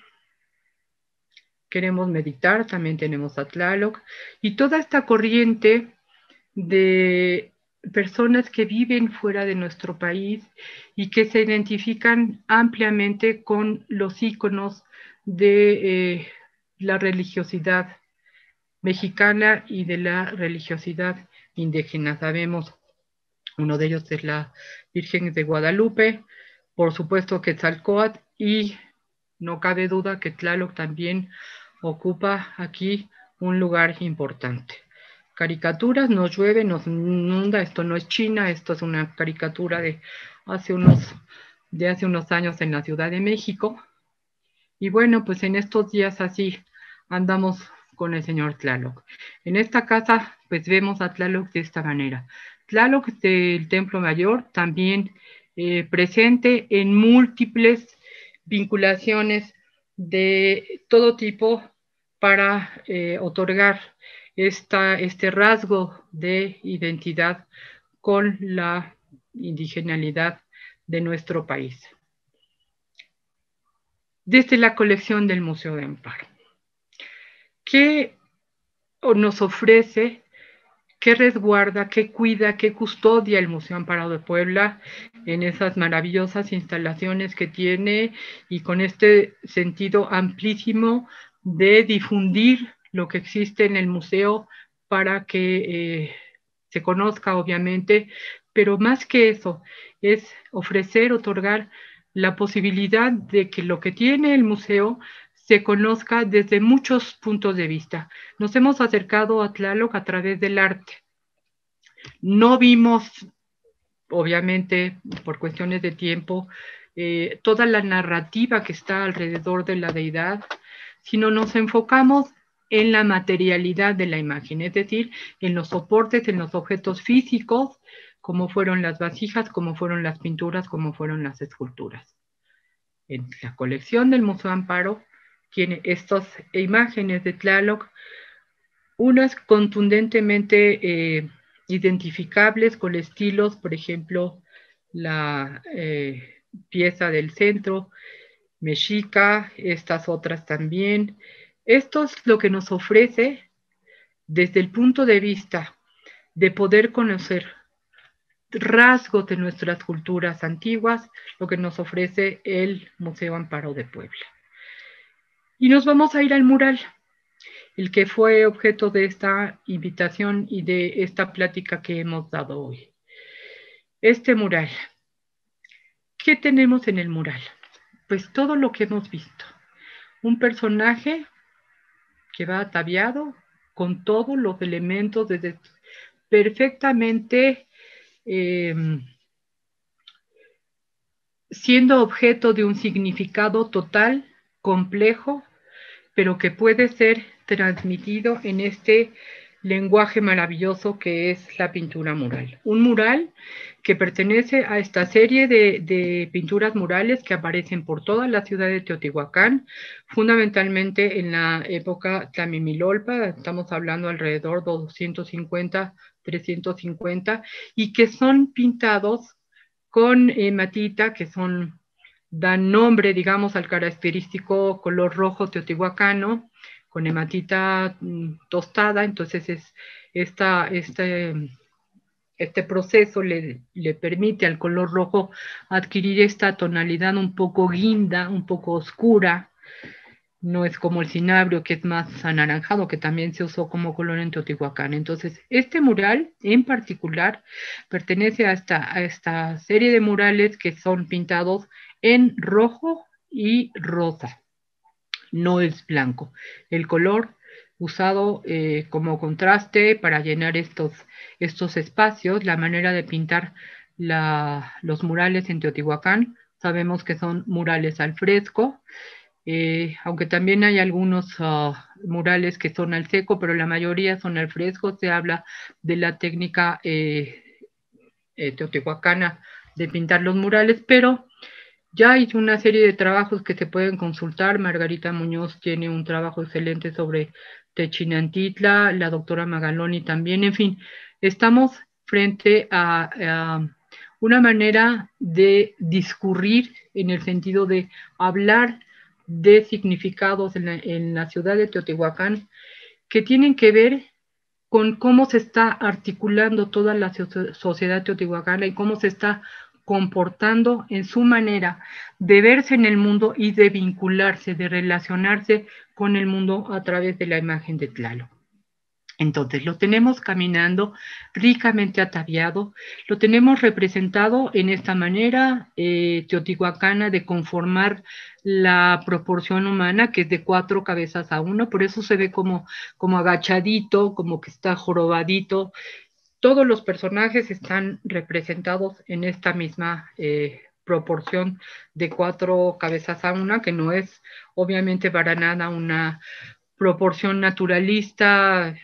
Queremos meditar, también tenemos a Tlaloc. Y toda esta corriente de personas que viven fuera de nuestro país y que se identifican ampliamente con los íconos de eh, la religiosidad mexicana y de la religiosidad indígena. Sabemos, uno de ellos es la Virgen de Guadalupe, por supuesto Quetzalcoatl y no cabe duda que Tlaloc también ocupa aquí un lugar importante. Caricaturas, nos llueve, nos inunda, esto no es China, esto es una caricatura de hace unos, de hace unos años en la Ciudad de México. Y bueno, pues en estos días así andamos con el señor Tlaloc. En esta casa, pues vemos a Tlaloc de esta manera. Tlaloc del Templo Mayor, también eh, presente en múltiples vinculaciones de todo tipo para eh, otorgar esta, este rasgo de identidad con la indigenalidad de nuestro país. Desde la colección del Museo de Amparo. ¿Qué nos ofrece, qué resguarda, qué cuida, qué custodia el Museo Amparado de Puebla en esas maravillosas instalaciones que tiene y con este sentido amplísimo de difundir lo que existe en el museo para que eh, se conozca, obviamente, pero más que eso, es ofrecer, otorgar la posibilidad de que lo que tiene el museo se conozca desde muchos puntos de vista. Nos hemos acercado a Tlaloc a través del arte. No vimos, obviamente, por cuestiones de tiempo, eh, toda la narrativa que está alrededor de la deidad, sino nos enfocamos en la materialidad de la imagen, es decir, en los soportes, en los objetos físicos, como fueron las vasijas, como fueron las pinturas, como fueron las esculturas. En la colección del Museo Amparo tiene estas imágenes de Tlaloc, unas contundentemente eh, identificables con estilos, por ejemplo, la eh, pieza del centro, mexica, estas otras también. Esto es lo que nos ofrece desde el punto de vista de poder conocer rasgos de nuestras culturas antiguas, lo que nos ofrece el Museo Amparo de Puebla. Y nos vamos a ir al mural, el que fue objeto de esta invitación y de esta plática que hemos dado hoy. Este mural. ¿Qué tenemos en el mural? Pues todo lo que hemos visto. Un personaje que va ataviado con todos los elementos perfectamente em, siendo objeto de un significado total, complejo, pero que puede ser transmitido en este lenguaje maravilloso que es la pintura mural. Un mural que pertenece a esta serie de, pinturas murales que aparecen por toda la ciudad de Teotihuacán, fundamentalmente en la época Tlamimilolpa, estamos hablando alrededor de 250, 350, y que son pintados con hematita, que son, dan nombre, digamos, al característico color rojo teotihuacano, con hematita mm, tostada, entonces es esta, este, este proceso le, permite al color rojo adquirir esta tonalidad un poco guinda, un poco oscura. No es como el cinabrio, que es más anaranjado, que también se usó como color en Teotihuacán. Entonces, este mural en particular pertenece a esta serie de murales que son pintados en rojo y rosa. No es blanco. El color usado eh, como contraste para llenar estos estos espacios, la manera de pintar los murales en Teotihuacán. Sabemos que son murales al fresco, eh, aunque también hay algunos ah, murales que son al seco, pero la mayoría son al fresco. Se habla de la técnica eh, teotihuacana de pintar los murales, pero ya hay una serie de trabajos que se pueden consultar. Margarita Muñoz tiene un trabajo excelente sobre Techinantitla, la doctora Magaloni también, en fin, estamos frente a, una manera de discurrir en el sentido de hablar de significados en la, ciudad de Teotihuacán que tienen que ver con cómo se está articulando toda la sociedad teotihuacana y cómo se está comportando en su manera de verse en el mundo y de vincularse, de relacionarse con el mundo a través de la imagen de Tlaloc. Entonces, lo tenemos caminando ricamente ataviado, lo tenemos representado en esta manera eh, teotihuacana de conformar la proporción humana, que es de cuatro cabezas a uno, por eso se ve como, como agachadito, como que está jorobadito. Todos los personajes están representados en esta misma eh, proporción de cuatro cabezas a una, que no es obviamente para nada una proporción naturalista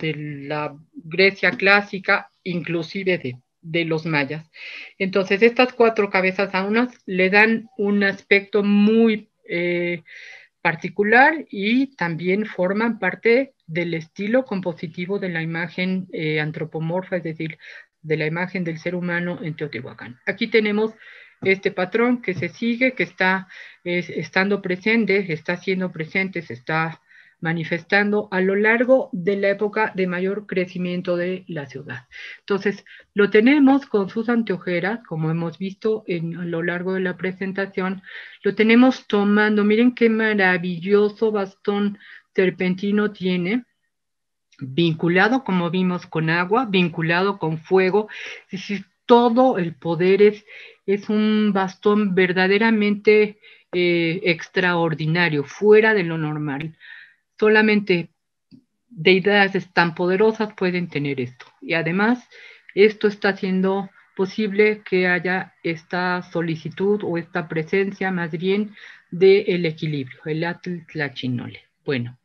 de la Grecia clásica, inclusive de, los mayas. Entonces, estas cuatro cabezas a unas le dan un aspecto muy eh, particular y también forman parte del estilo compositivo de la imagen eh, antropomorfa, es decir, de la imagen del ser humano en Teotihuacán. Aquí tenemos este patrón que se sigue, que está estando presente, está siendo presente, se está manifestando a lo largo de la época de mayor crecimiento de la ciudad. Entonces, lo tenemos con sus anteojeras, como hemos visto en, a lo largo de la presentación, lo tenemos tomando, miren qué maravilloso bastón serpentino tiene, vinculado, como vimos, con agua, vinculado con fuego, es decir, todo el poder es, un bastón verdaderamente eh, extraordinario, fuera de lo normal solamente deidades tan poderosas pueden tener esto. Y además, esto está haciendo posible que haya esta solicitud o esta presencia más bien del equilibrio, el Atl-Tlachinole. Bueno,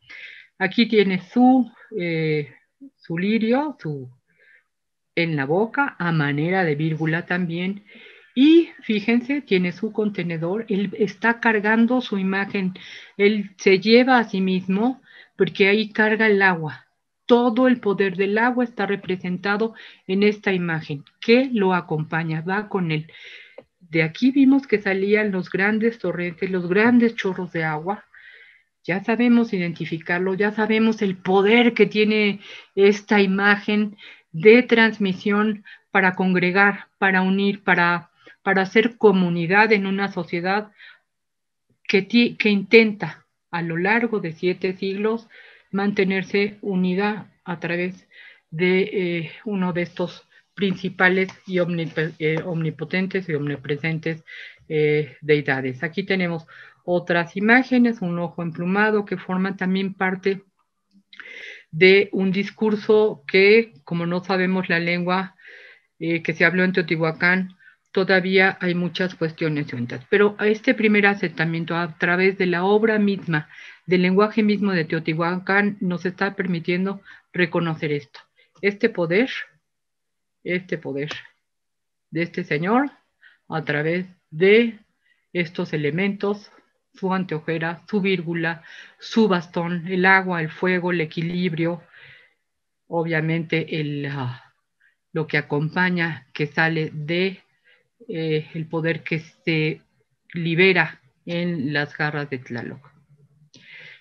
aquí tiene su, eh, su lirio, su, en la boca, a manera de vírgula también, y fíjense, tiene su contenedor, él está cargando su imagen, él se lleva a sí mismo porque ahí carga el agua. Todo el poder del agua está representado en esta imagen que lo acompaña, va con él. De aquí vimos que salían los grandes torrentes, los grandes chorros de agua. Ya sabemos identificarlo, ya sabemos el poder que tiene esta imagen de transmisión para congregar, para unir, para, para hacer comunidad en una sociedad que, que intenta a lo largo de siete siglos mantenerse unida a través de eh, uno de estos principales y eh, omnipotentes y omnipresentes eh, deidades. Aquí tenemos otras imágenes, un ojo emplumado que forman también parte de un discurso que, como no sabemos la lengua que se habló en Teotihuacán, todavía hay muchas cuestiones juntas. Pero este primer asentamiento a través de la obra misma, del lenguaje mismo de Teotihuacán, nos está permitiendo reconocer esto. Este poder, este poder de este señor a través de estos elementos, su anteojera, su vírgula, su bastón, el agua, el fuego, el equilibrio, obviamente el, ah, lo que acompaña, que sale de eh, el poder que se libera en las garras de Tlaloc.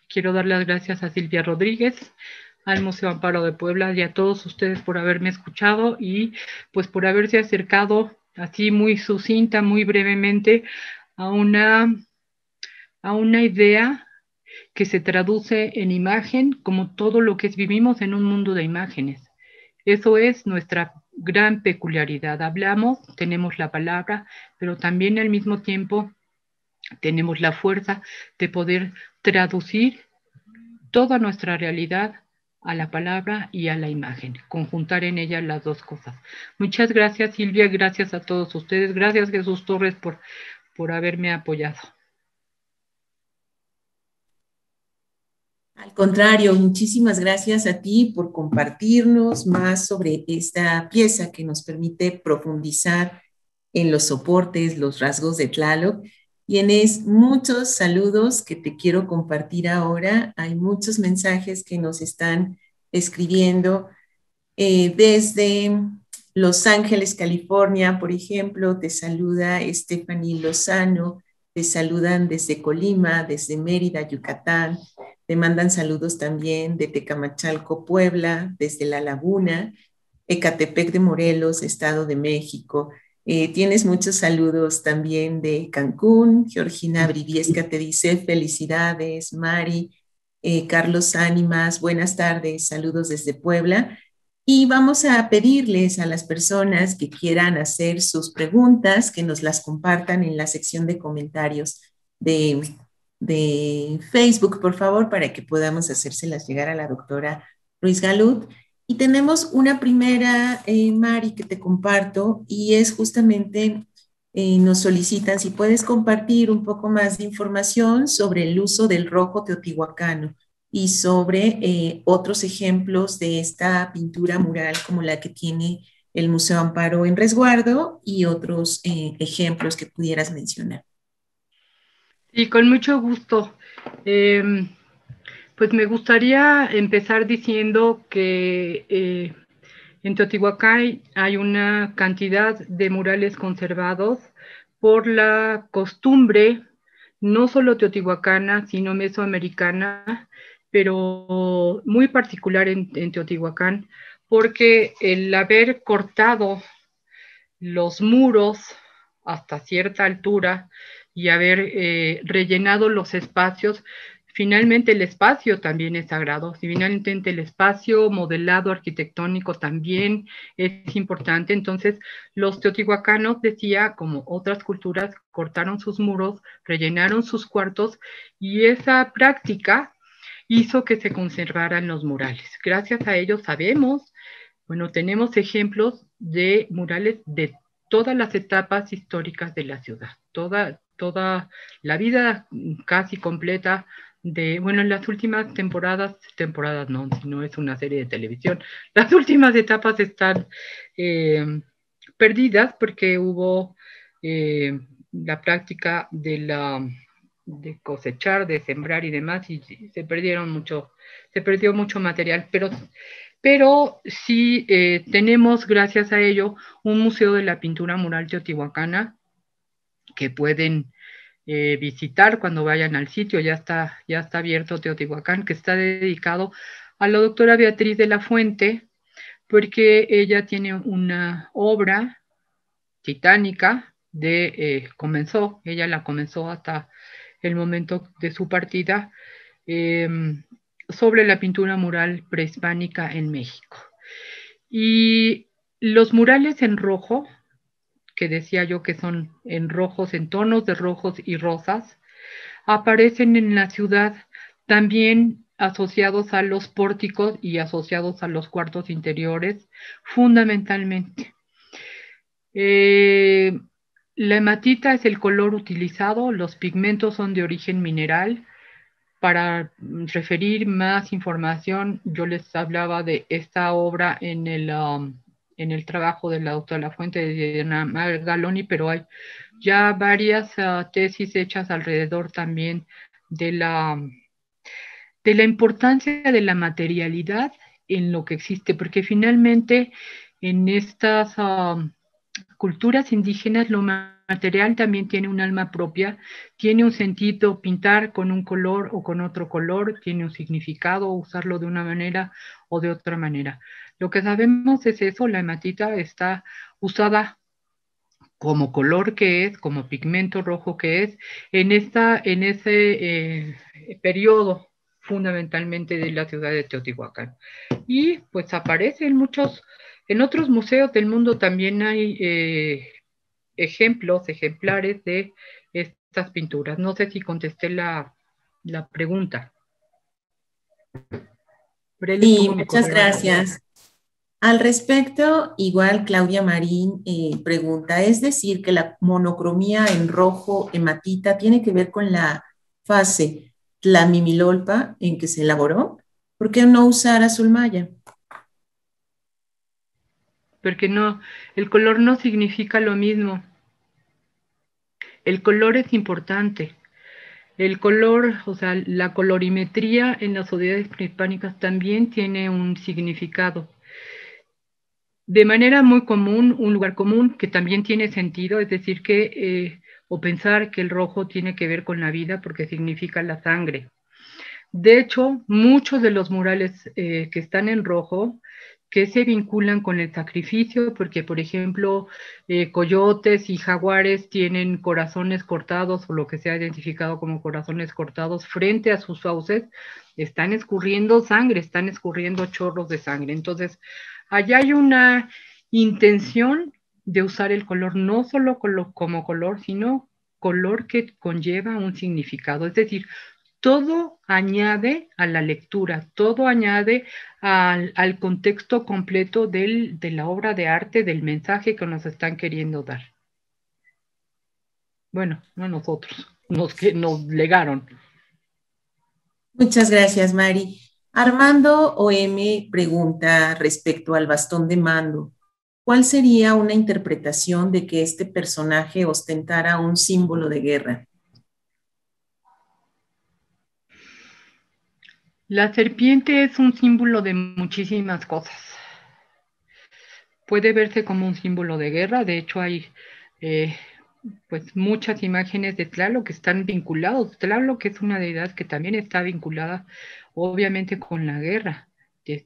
Quiero dar las gracias a Silvia Rodríguez, al Museo Amparo de Puebla y a todos ustedes por haberme escuchado y pues por haberse acercado así muy sucinta, muy brevemente a una, a una idea que se traduce en imagen como todo lo que vivimos en un mundo de imágenes. Eso es nuestra gran peculiaridad. Hablamos, tenemos la palabra, pero también al mismo tiempo tenemos la fuerza de poder traducir toda nuestra realidad a la palabra y a la imagen, conjuntar en ella las dos cosas. Muchas gracias Silvia, gracias a todos ustedes, gracias Jesús Torres por, por haberme apoyado. Al contrario, muchísimas gracias a ti por compartirnos más sobre esta pieza que nos permite profundizar en los soportes, los rasgos de Tlaloc. Tienes muchos saludos que te quiero compartir ahora. Hay muchos mensajes que nos están escribiendo eh, desde Los Ángeles, California, por ejemplo. Te saluda Stephanie Lozano. Te saludan desde Colima, desde Mérida, Yucatán. Te mandan saludos también de Tecamachalco, Puebla, desde La Laguna, Ecatepec de Morelos, Estado de México. Eh, tienes muchos saludos también de Cancún. Georgina Briviesca te dice felicidades, Mari. Eh, Carlos Ánimas, buenas tardes, saludos desde Puebla. Y vamos a pedirles a las personas que quieran hacer sus preguntas que nos las compartan en la sección de comentarios de de Facebook, por favor, para que podamos hacérselas llegar a la doctora Ruiz Galut. Y tenemos una primera, eh, Mari, que te comparto, y es justamente, eh, nos solicitan si puedes compartir un poco más de información sobre el uso del rojo teotihuacano y sobre eh, otros ejemplos de esta pintura mural como la que tiene el Museo Amparo en resguardo y otros ejemplos que pudieras mencionar. Y con mucho gusto. Em, pues me gustaría empezar diciendo que eh, en Teotihuacán hay una cantidad de murales conservados por la costumbre, no solo teotihuacana, sino mesoamericana, pero muy particular en Teotihuacán, porque el haber cortado los muros hasta cierta altura y haber eh, rellenado los espacios. Finalmente el espacio también es sagrado. Finalmente el espacio modelado arquitectónico también es importante. Entonces los teotihuacanos, decía, como otras culturas, cortaron sus muros, rellenaron sus cuartos y esa práctica hizo que se conservaran los murales. Gracias a ello sabemos, bueno, tenemos ejemplos de murales de todas las etapas históricas de la ciudad, toda, toda la vida casi completa de, bueno, en las últimas temporadas, temporadas no, sino es una serie de televisión, las últimas etapas están eh, perdidas porque hubo eh, la práctica de la de cosechar, de sembrar y demás, y se perdieron mucho, se perdió mucho material, pero, pero sí eh, tenemos, gracias a ello, un museo de la pintura mural teotihuacana que pueden eh, visitar cuando vayan al sitio. Ya está, ya está abierto Teotihuacán, que está dedicado a la doctora Beatriz de la Fuente, porque ella tiene una obra titánica de, eh, comenzó, ella la comenzó hasta el momento de su partida, em, sobre la pintura mural prehispánica en México. Y los murales en rojo que decía yo que son en rojos, en tonos de rojos y rosas, aparecen en la ciudad también asociados a los pórticos y asociados a los cuartos interiores, fundamentalmente. Eh, la hematita es el color utilizado, los pigmentos son de origen mineral. Para referir más información, yo les hablaba de esta obra en el, um, en el trabajo de la doctora Fuente de Ana Galoni, pero hay ya varias uh, tesis hechas alrededor también de la, de la importancia de la materialidad en lo que existe, porque finalmente en estas um, culturas indígenas lo material también tiene un alma propia, tiene un sentido pintar con un color o con otro color, tiene un significado usarlo de una manera o de otra manera. Lo que sabemos es eso, la hematita está usada como color que es, como pigmento rojo que es, en, esta, en ese eh, periodo fundamentalmente de la ciudad de Teotihuacán. Y pues aparece en muchos, en otros museos del mundo también hay eh, ejemplos, ejemplares de estas pinturas. No sé si contesté la, pregunta. Sí, muchas gracias. Al respecto, igual Claudia Marín eh, pregunta, ¿es decir que la monocromía en rojo hematita tiene que ver con la fase mimilolpa en que se elaboró? ¿Por qué no usar azul maya? Porque no, el color no significa lo mismo. El color es importante. El color, o sea, la colorimetría en las sociedades prehispánicas también tiene un significado. De manera muy común, un lugar común que también tiene sentido, es decir, que eh, o pensar que el rojo tiene que ver con la vida porque significa la sangre. De hecho, muchos de los murales eh, que están en rojo, que se vinculan con el sacrificio, porque por ejemplo, eh, coyotes y jaguares tienen corazones cortados o lo que se ha identificado como corazones cortados frente a sus fauces, están escurriendo sangre, están escurriendo chorros de sangre. Entonces, allá hay una intención de usar el color no solo como color, sino color que conlleva un significado. Es decir, todo añade a la lectura, todo añade al, contexto completo de la obra de arte, del mensaje que nos están queriendo dar. Bueno, no nosotros, los que nos legaron. Muchas gracias, Mari. Armando OM pregunta respecto al bastón de mando. ¿cuál sería una interpretación de que este personaje ostentara un símbolo de guerra? La serpiente es un símbolo de muchísimas cosas. Puede verse como un símbolo de guerra, de hecho hay eh, pues muchas imágenes de Tlaloc que están vinculados. Tlaloc es una deidad que también está vinculada obviamente con la guerra.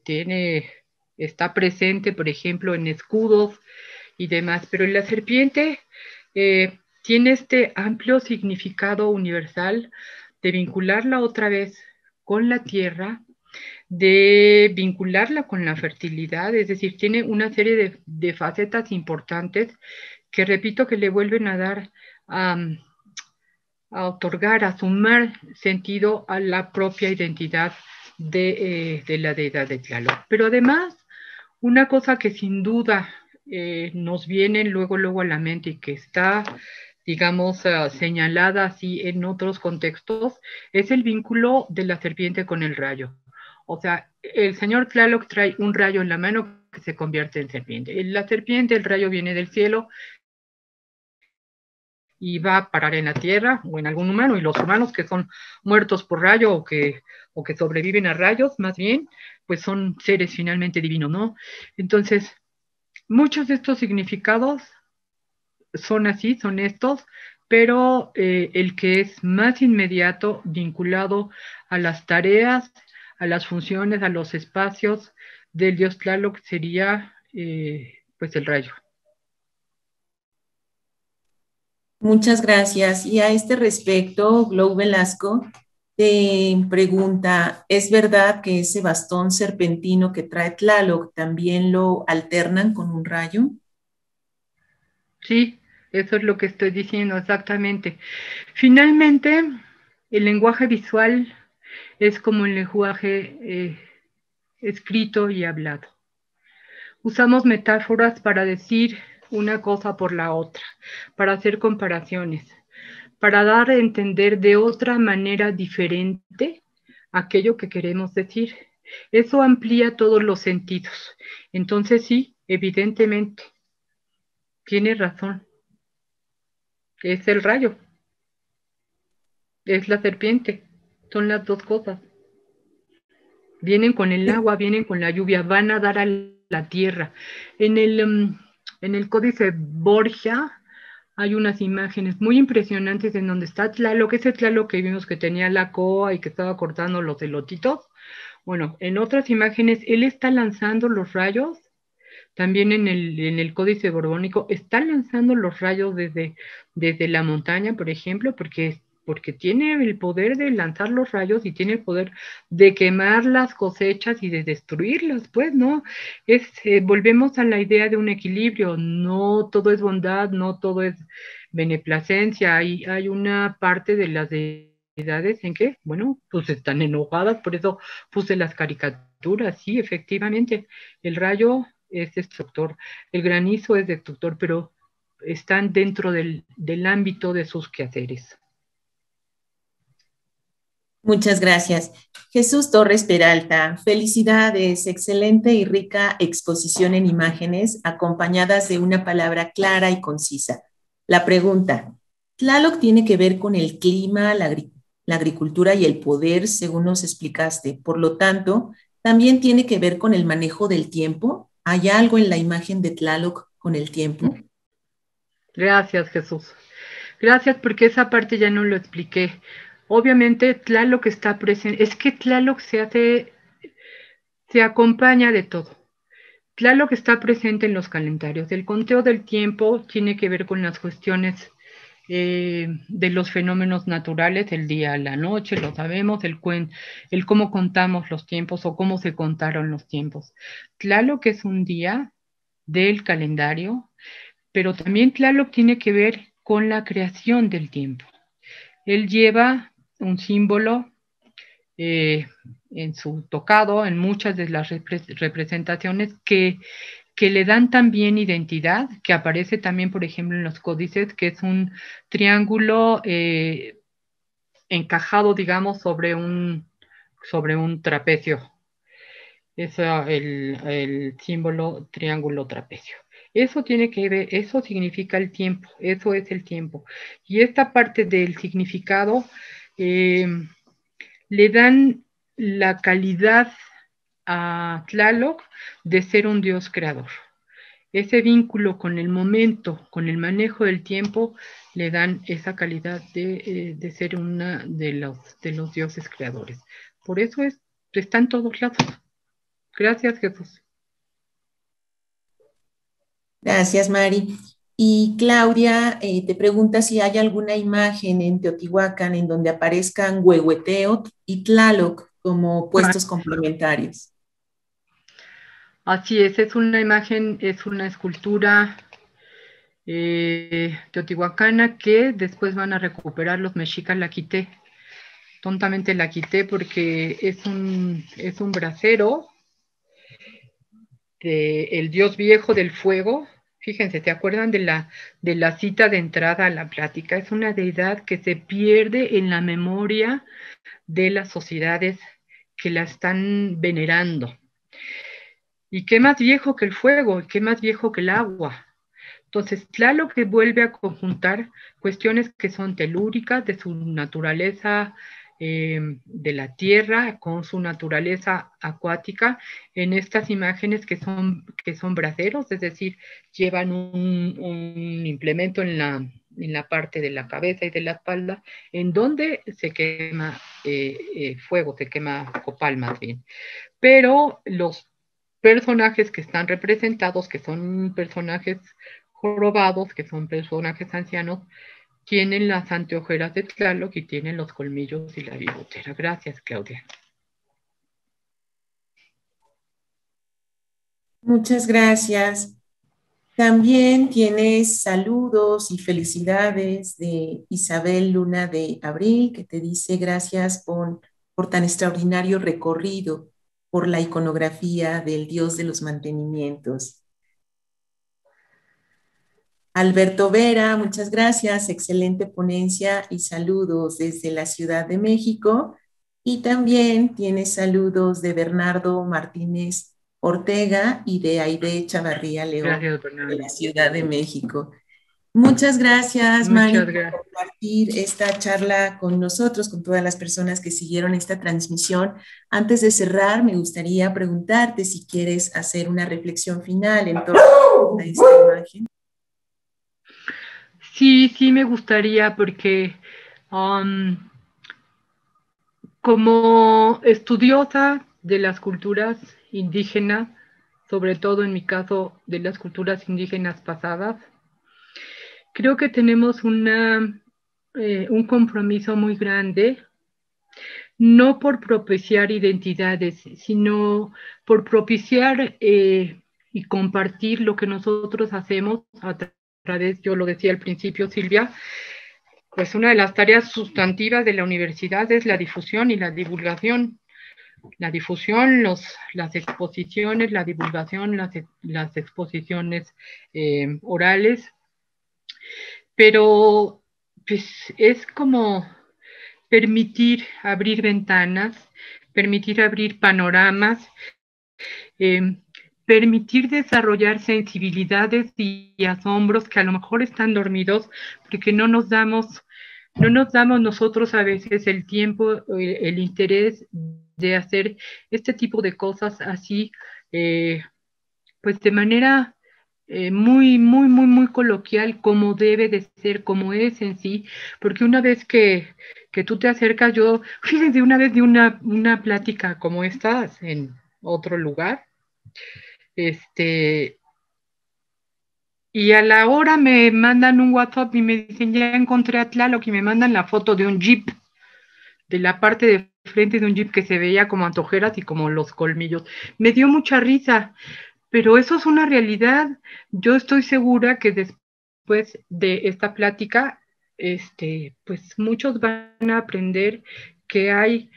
Tiene está presente, por ejemplo, en escudos y demás, pero la serpiente eh, tiene este amplio significado universal de vincularla otra vez con la tierra, de vincularla con la fertilidad, es decir, tiene una serie de, facetas importantes que repito que le vuelven a dar, a otorgar, a sumar sentido a la propia identidad de, eh, de la deidad de Tlaloc. Pero además una cosa que sin duda eh, nos viene luego, luego a la mente y que está, digamos, eh, señalada así en otros contextos, es el vínculo de la serpiente con el rayo. O sea, el señor Tlaloc trae un rayo en la mano que se convierte en serpiente. La serpiente, el rayo viene del cielo y va a parar en la tierra o en algún humano, y los humanos que son muertos por rayo o que, o que sobreviven a rayos, más bien, pues son seres finalmente divinos, ¿no? Entonces, muchos de estos significados son así, son estos, pero eh, el que es más inmediato, vinculado a las tareas, a las funciones, a los espacios del dios Tlaloc sería eh, pues el rayo. Muchas gracias. Y a este respecto, Glo Velasco, pregunta, ¿es verdad que ese bastón serpentino que trae Tlaloc también lo alternan con un rayo? Sí, eso es lo que estoy diciendo exactamente. Finalmente, el lenguaje visual es como el lenguaje eh, escrito y hablado. Usamos metáforas para decir una cosa por la otra, para hacer comparaciones, para dar a entender de otra manera diferente aquello que queremos decir. Eso amplía todos los sentidos. Entonces sí, evidentemente, tiene razón. Es el rayo. Es la serpiente. Son las dos cosas. Vienen con el agua, vienen con la lluvia, van a dar a la tierra. En el, mm, en el códice Borgia hay unas imágenes muy impresionantes en donde está Tlaloc, ese Tlaloc que vimos que tenía la coa y que estaba cortando los elotitos. Bueno, en otras imágenes él está lanzando los rayos, también en el, en el códice borbónico, está lanzando los rayos desde, desde la montaña, por ejemplo, porque porque tiene el poder de lanzar los rayos y tiene el poder de quemar las cosechas y de destruirlas, pues, ¿no? Es, eh, volvemos a la idea de un equilibrio, no todo es bondad, no todo es beneplacencia, hay, hay una parte de las deidades en que, bueno, pues están enojadas, por eso puse las caricaturas, sí, efectivamente, el rayo es destructor, el granizo es destructor, pero están dentro del, del ámbito de sus quehaceres. Muchas gracias. Jesús Torres Peralta, felicidades, excelente y rica exposición en imágenes acompañadas de una palabra clara y concisa. La pregunta, ¿Tlaloc tiene que ver con el clima, la, agricultura y el poder, según nos explicaste? Por lo tanto, ¿también tiene que ver con el manejo del tiempo? ¿Hay algo en la imagen de Tlaloc con el tiempo? Gracias, Jesús. Gracias porque esa parte ya no lo expliqué. Obviamente Tlaloc está presente, es que Tlaloc se hace, se acompaña de todo. Tlaloc está presente en los calendarios. El conteo del tiempo tiene que ver con las cuestiones eh, de los fenómenos naturales, el día, la noche, lo sabemos, el, el cómo contamos los tiempos o cómo se contaron los tiempos. Tlaloc es un día del calendario, pero también Tlaloc tiene que ver con la creación del tiempo. Él lleva un símbolo eh, en su tocado, en muchas de las representaciones que, que le dan también identidad, que aparece también, por ejemplo, en los códices, que es un triángulo eh, encajado, digamos, sobre un, sobre un trapecio. Es el, el símbolo triángulo trapecio. Eso tiene que ver, eso significa el tiempo, eso es el tiempo. Y esta parte del significado eh, le dan la calidad a Tlaloc de ser un Dios creador. Ese vínculo con el momento, con el manejo del tiempo, le dan esa calidad de, eh, ser una de los, de los dioses creadores. Por eso es, está en todos lados. Gracias, Jesús. Gracias, Mari. Y Claudia eh, te pregunta si hay alguna imagen en Teotihuacán en donde aparezcan Huehueteot y Tlaloc como puestos complementarios. Así es, es una imagen, es una escultura eh, teotihuacana que después van a recuperar los mexicas, la quité. Tontamente la quité porque es un, es un brasero del dios viejo del fuego, Fíjense, ¿te acuerdan de la, de la cita de entrada a la plática? Es una deidad que se pierde en la memoria de las sociedades que la están venerando. ¿Y qué más viejo que el fuego? ¿Qué más viejo que el agua? Entonces, claro que vuelve a conjuntar cuestiones que son telúricas de su naturaleza Em, de la tierra con su naturaleza acuática en estas imágenes que son, que son braseros, es decir, llevan un, implemento en la, en la, parte de la cabeza y de la espalda, en donde se quema eh, eh, fuego, se quema copal más bien. Pero los personajes que están representados, que son personajes jorobados, que son personajes ancianos, tienen las anteojeras de Tlaloc y tienen los colmillos y la bigotera. Gracias, Claudia. Muchas gracias. También tienes saludos y felicidades de Isabel Luna de Abril, que te dice gracias por, por tan extraordinario recorrido por la iconografía del Dios de los mantenimientos. Alberto Vera, muchas gracias, excelente ponencia y saludos desde la Ciudad de México. Y también tiene saludos de Bernardo Martínez Ortega y de Aide Chavarría León de la Ciudad de México. Muchas gracias, Mari, por compartir esta charla con nosotros, con todas las personas que siguieron esta transmisión. Antes de cerrar, me gustaría preguntarte si quieres hacer una reflexión final en torno a esta imagen. Sí, sí me gustaría porque um, como estudiosa de las culturas indígenas, sobre todo en mi caso de las culturas indígenas pasadas, creo que tenemos una, eh, un compromiso muy grande, no por propiciar identidades, sino por propiciar eh, y compartir lo que nosotros hacemos a través, yo lo decía al principio, Silvia, pues una de las tareas sustantivas de la universidad es la difusión y la divulgación. La difusión, los, las exposiciones, la divulgación, las, las exposiciones eh, orales, pero pues es como permitir abrir ventanas, permitir abrir panoramas, em, permitir desarrollar sensibilidades y, asombros que a lo mejor están dormidos porque no nos damos, no nos damos nosotros a veces el tiempo, el, interés de hacer este tipo de cosas así, eh, pues de manera eh, muy, muy, muy, muy coloquial, como debe de ser, como es en sí, porque una vez que, que tú te acercas, yo, fíjense, una vez de una, una plática como estas en otro lugar, este, y a la hora me mandan un WhatsApp y me dicen, ya encontré a Tlaloc y me mandan la foto de un jeep, de la parte de frente de un jeep que se veía como antojeras y como los colmillos. Me dio mucha risa, pero eso es una realidad. Yo estoy segura que después de esta plática, este, pues muchos van a aprender que hay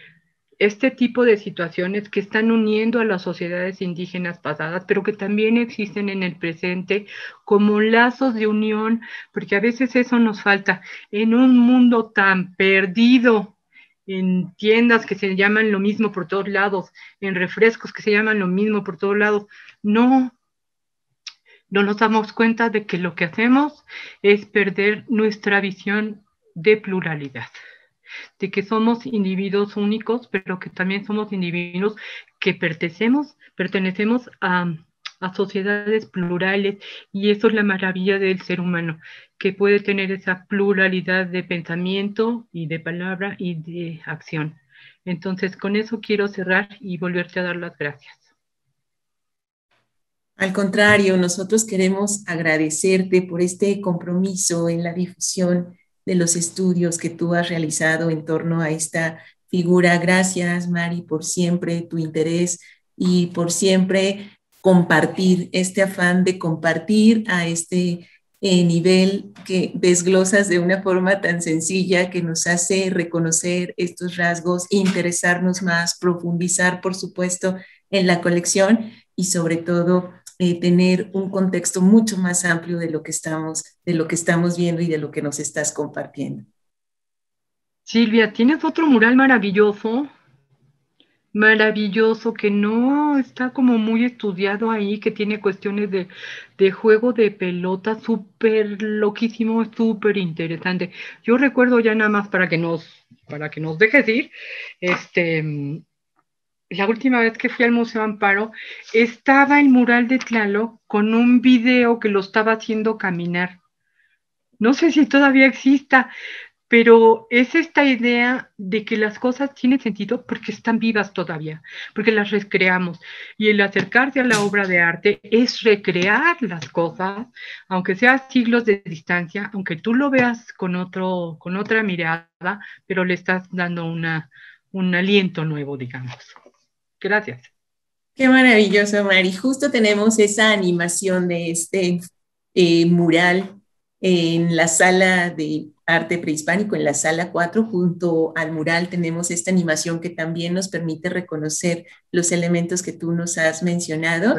este tipo de situaciones que están uniendo a las sociedades indígenas pasadas, pero que también existen en el presente como lazos de unión, porque a veces eso nos falta en un mundo tan perdido en tiendas que se llaman lo mismo por todos lados, en refrescos que se llaman lo mismo por todos lados. No, no nos damos cuenta de que lo que hacemos es perder nuestra visión de pluralidad, de que somos individuos únicos, pero que también somos individuos que pertenecemos, pertenecemos a, a sociedades plurales y eso es la maravilla del ser humano, que puede tener esa pluralidad de pensamiento y de palabra y de acción. Entonces, con eso quiero cerrar y volverte a dar las gracias. Al contrario, nosotros queremos agradecerte por este compromiso en la difusión de los estudios que tú has realizado en torno a esta figura. Gracias, Mari, por siempre tu interés y por siempre compartir, este afán de compartir a este eh, nivel que desglosas de una forma tan sencilla que nos hace reconocer estos rasgos, interesarnos más, profundizar, por supuesto, en la colección y sobre todo eh, tener un contexto mucho más amplio de lo que estamos, de lo que estamos viendo y de lo que nos estás compartiendo. Silvia, tienes otro mural maravilloso maravilloso que no está como muy estudiado ahí, que tiene cuestiones de, de juego de pelota súper loquísimo, súper interesante. Yo recuerdo ya nada más para que nos, para que nos dejes ir, este, la última vez que fui al Museo Amparo, estaba el mural de Tlalo con un video que lo estaba haciendo caminar. No sé si todavía exista, pero es esta idea de que las cosas tienen sentido porque están vivas todavía, porque las recreamos. Y el acercarse a la obra de arte es recrear las cosas, aunque sea siglos de distancia, aunque tú lo veas con, otro, con otra mirada, pero le estás dando una, un aliento nuevo, digamos. Gracias. Qué maravilloso, Mari. Justo tenemos esa animación de este eh, mural en la sala de arte prehispánico en la sala 4, junto al mural tenemos esta animación que también nos permite reconocer los elementos que tú nos has mencionado.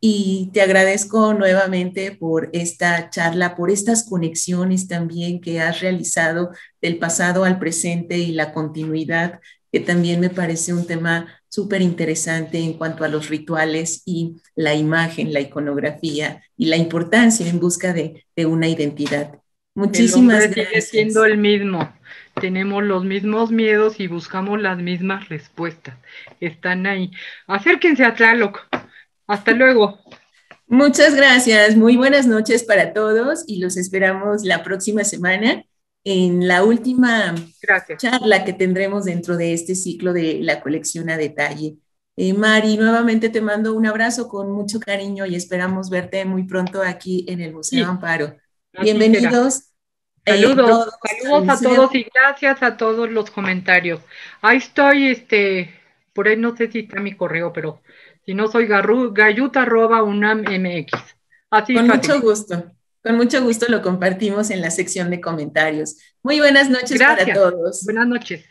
Y te agradezco nuevamente por esta charla, por estas conexiones también que has realizado del pasado al presente y la continuidad, que también me parece un tema súper interesante en cuanto a los rituales y la imagen, la iconografía y la importancia en busca de, una identidad. Muchísimas el Sigue siendo el mismo. Tenemos los mismos miedos y buscamos las mismas respuestas. Están ahí. Acérquense a Tlaloc. Hasta luego. Muchas gracias. Muy buenas noches para todos y los esperamos la próxima semana en la última charla que tendremos dentro de este ciclo de la colección a detalle. Eh, Mari, nuevamente te mando un abrazo con mucho cariño y esperamos verte muy pronto aquí en el Museo Amparo. Bienvenidos. Eh, saludos, saludos a todos y gracias a todos los comentarios. Ahí estoy, este, por ahí no sé si está mi correo, pero si no soy gayuta.unam.mx. Así Con mucho gusto. Con mucho gusto lo compartimos en la sección de comentarios. Muy buenas noches para todos. Buenas noches.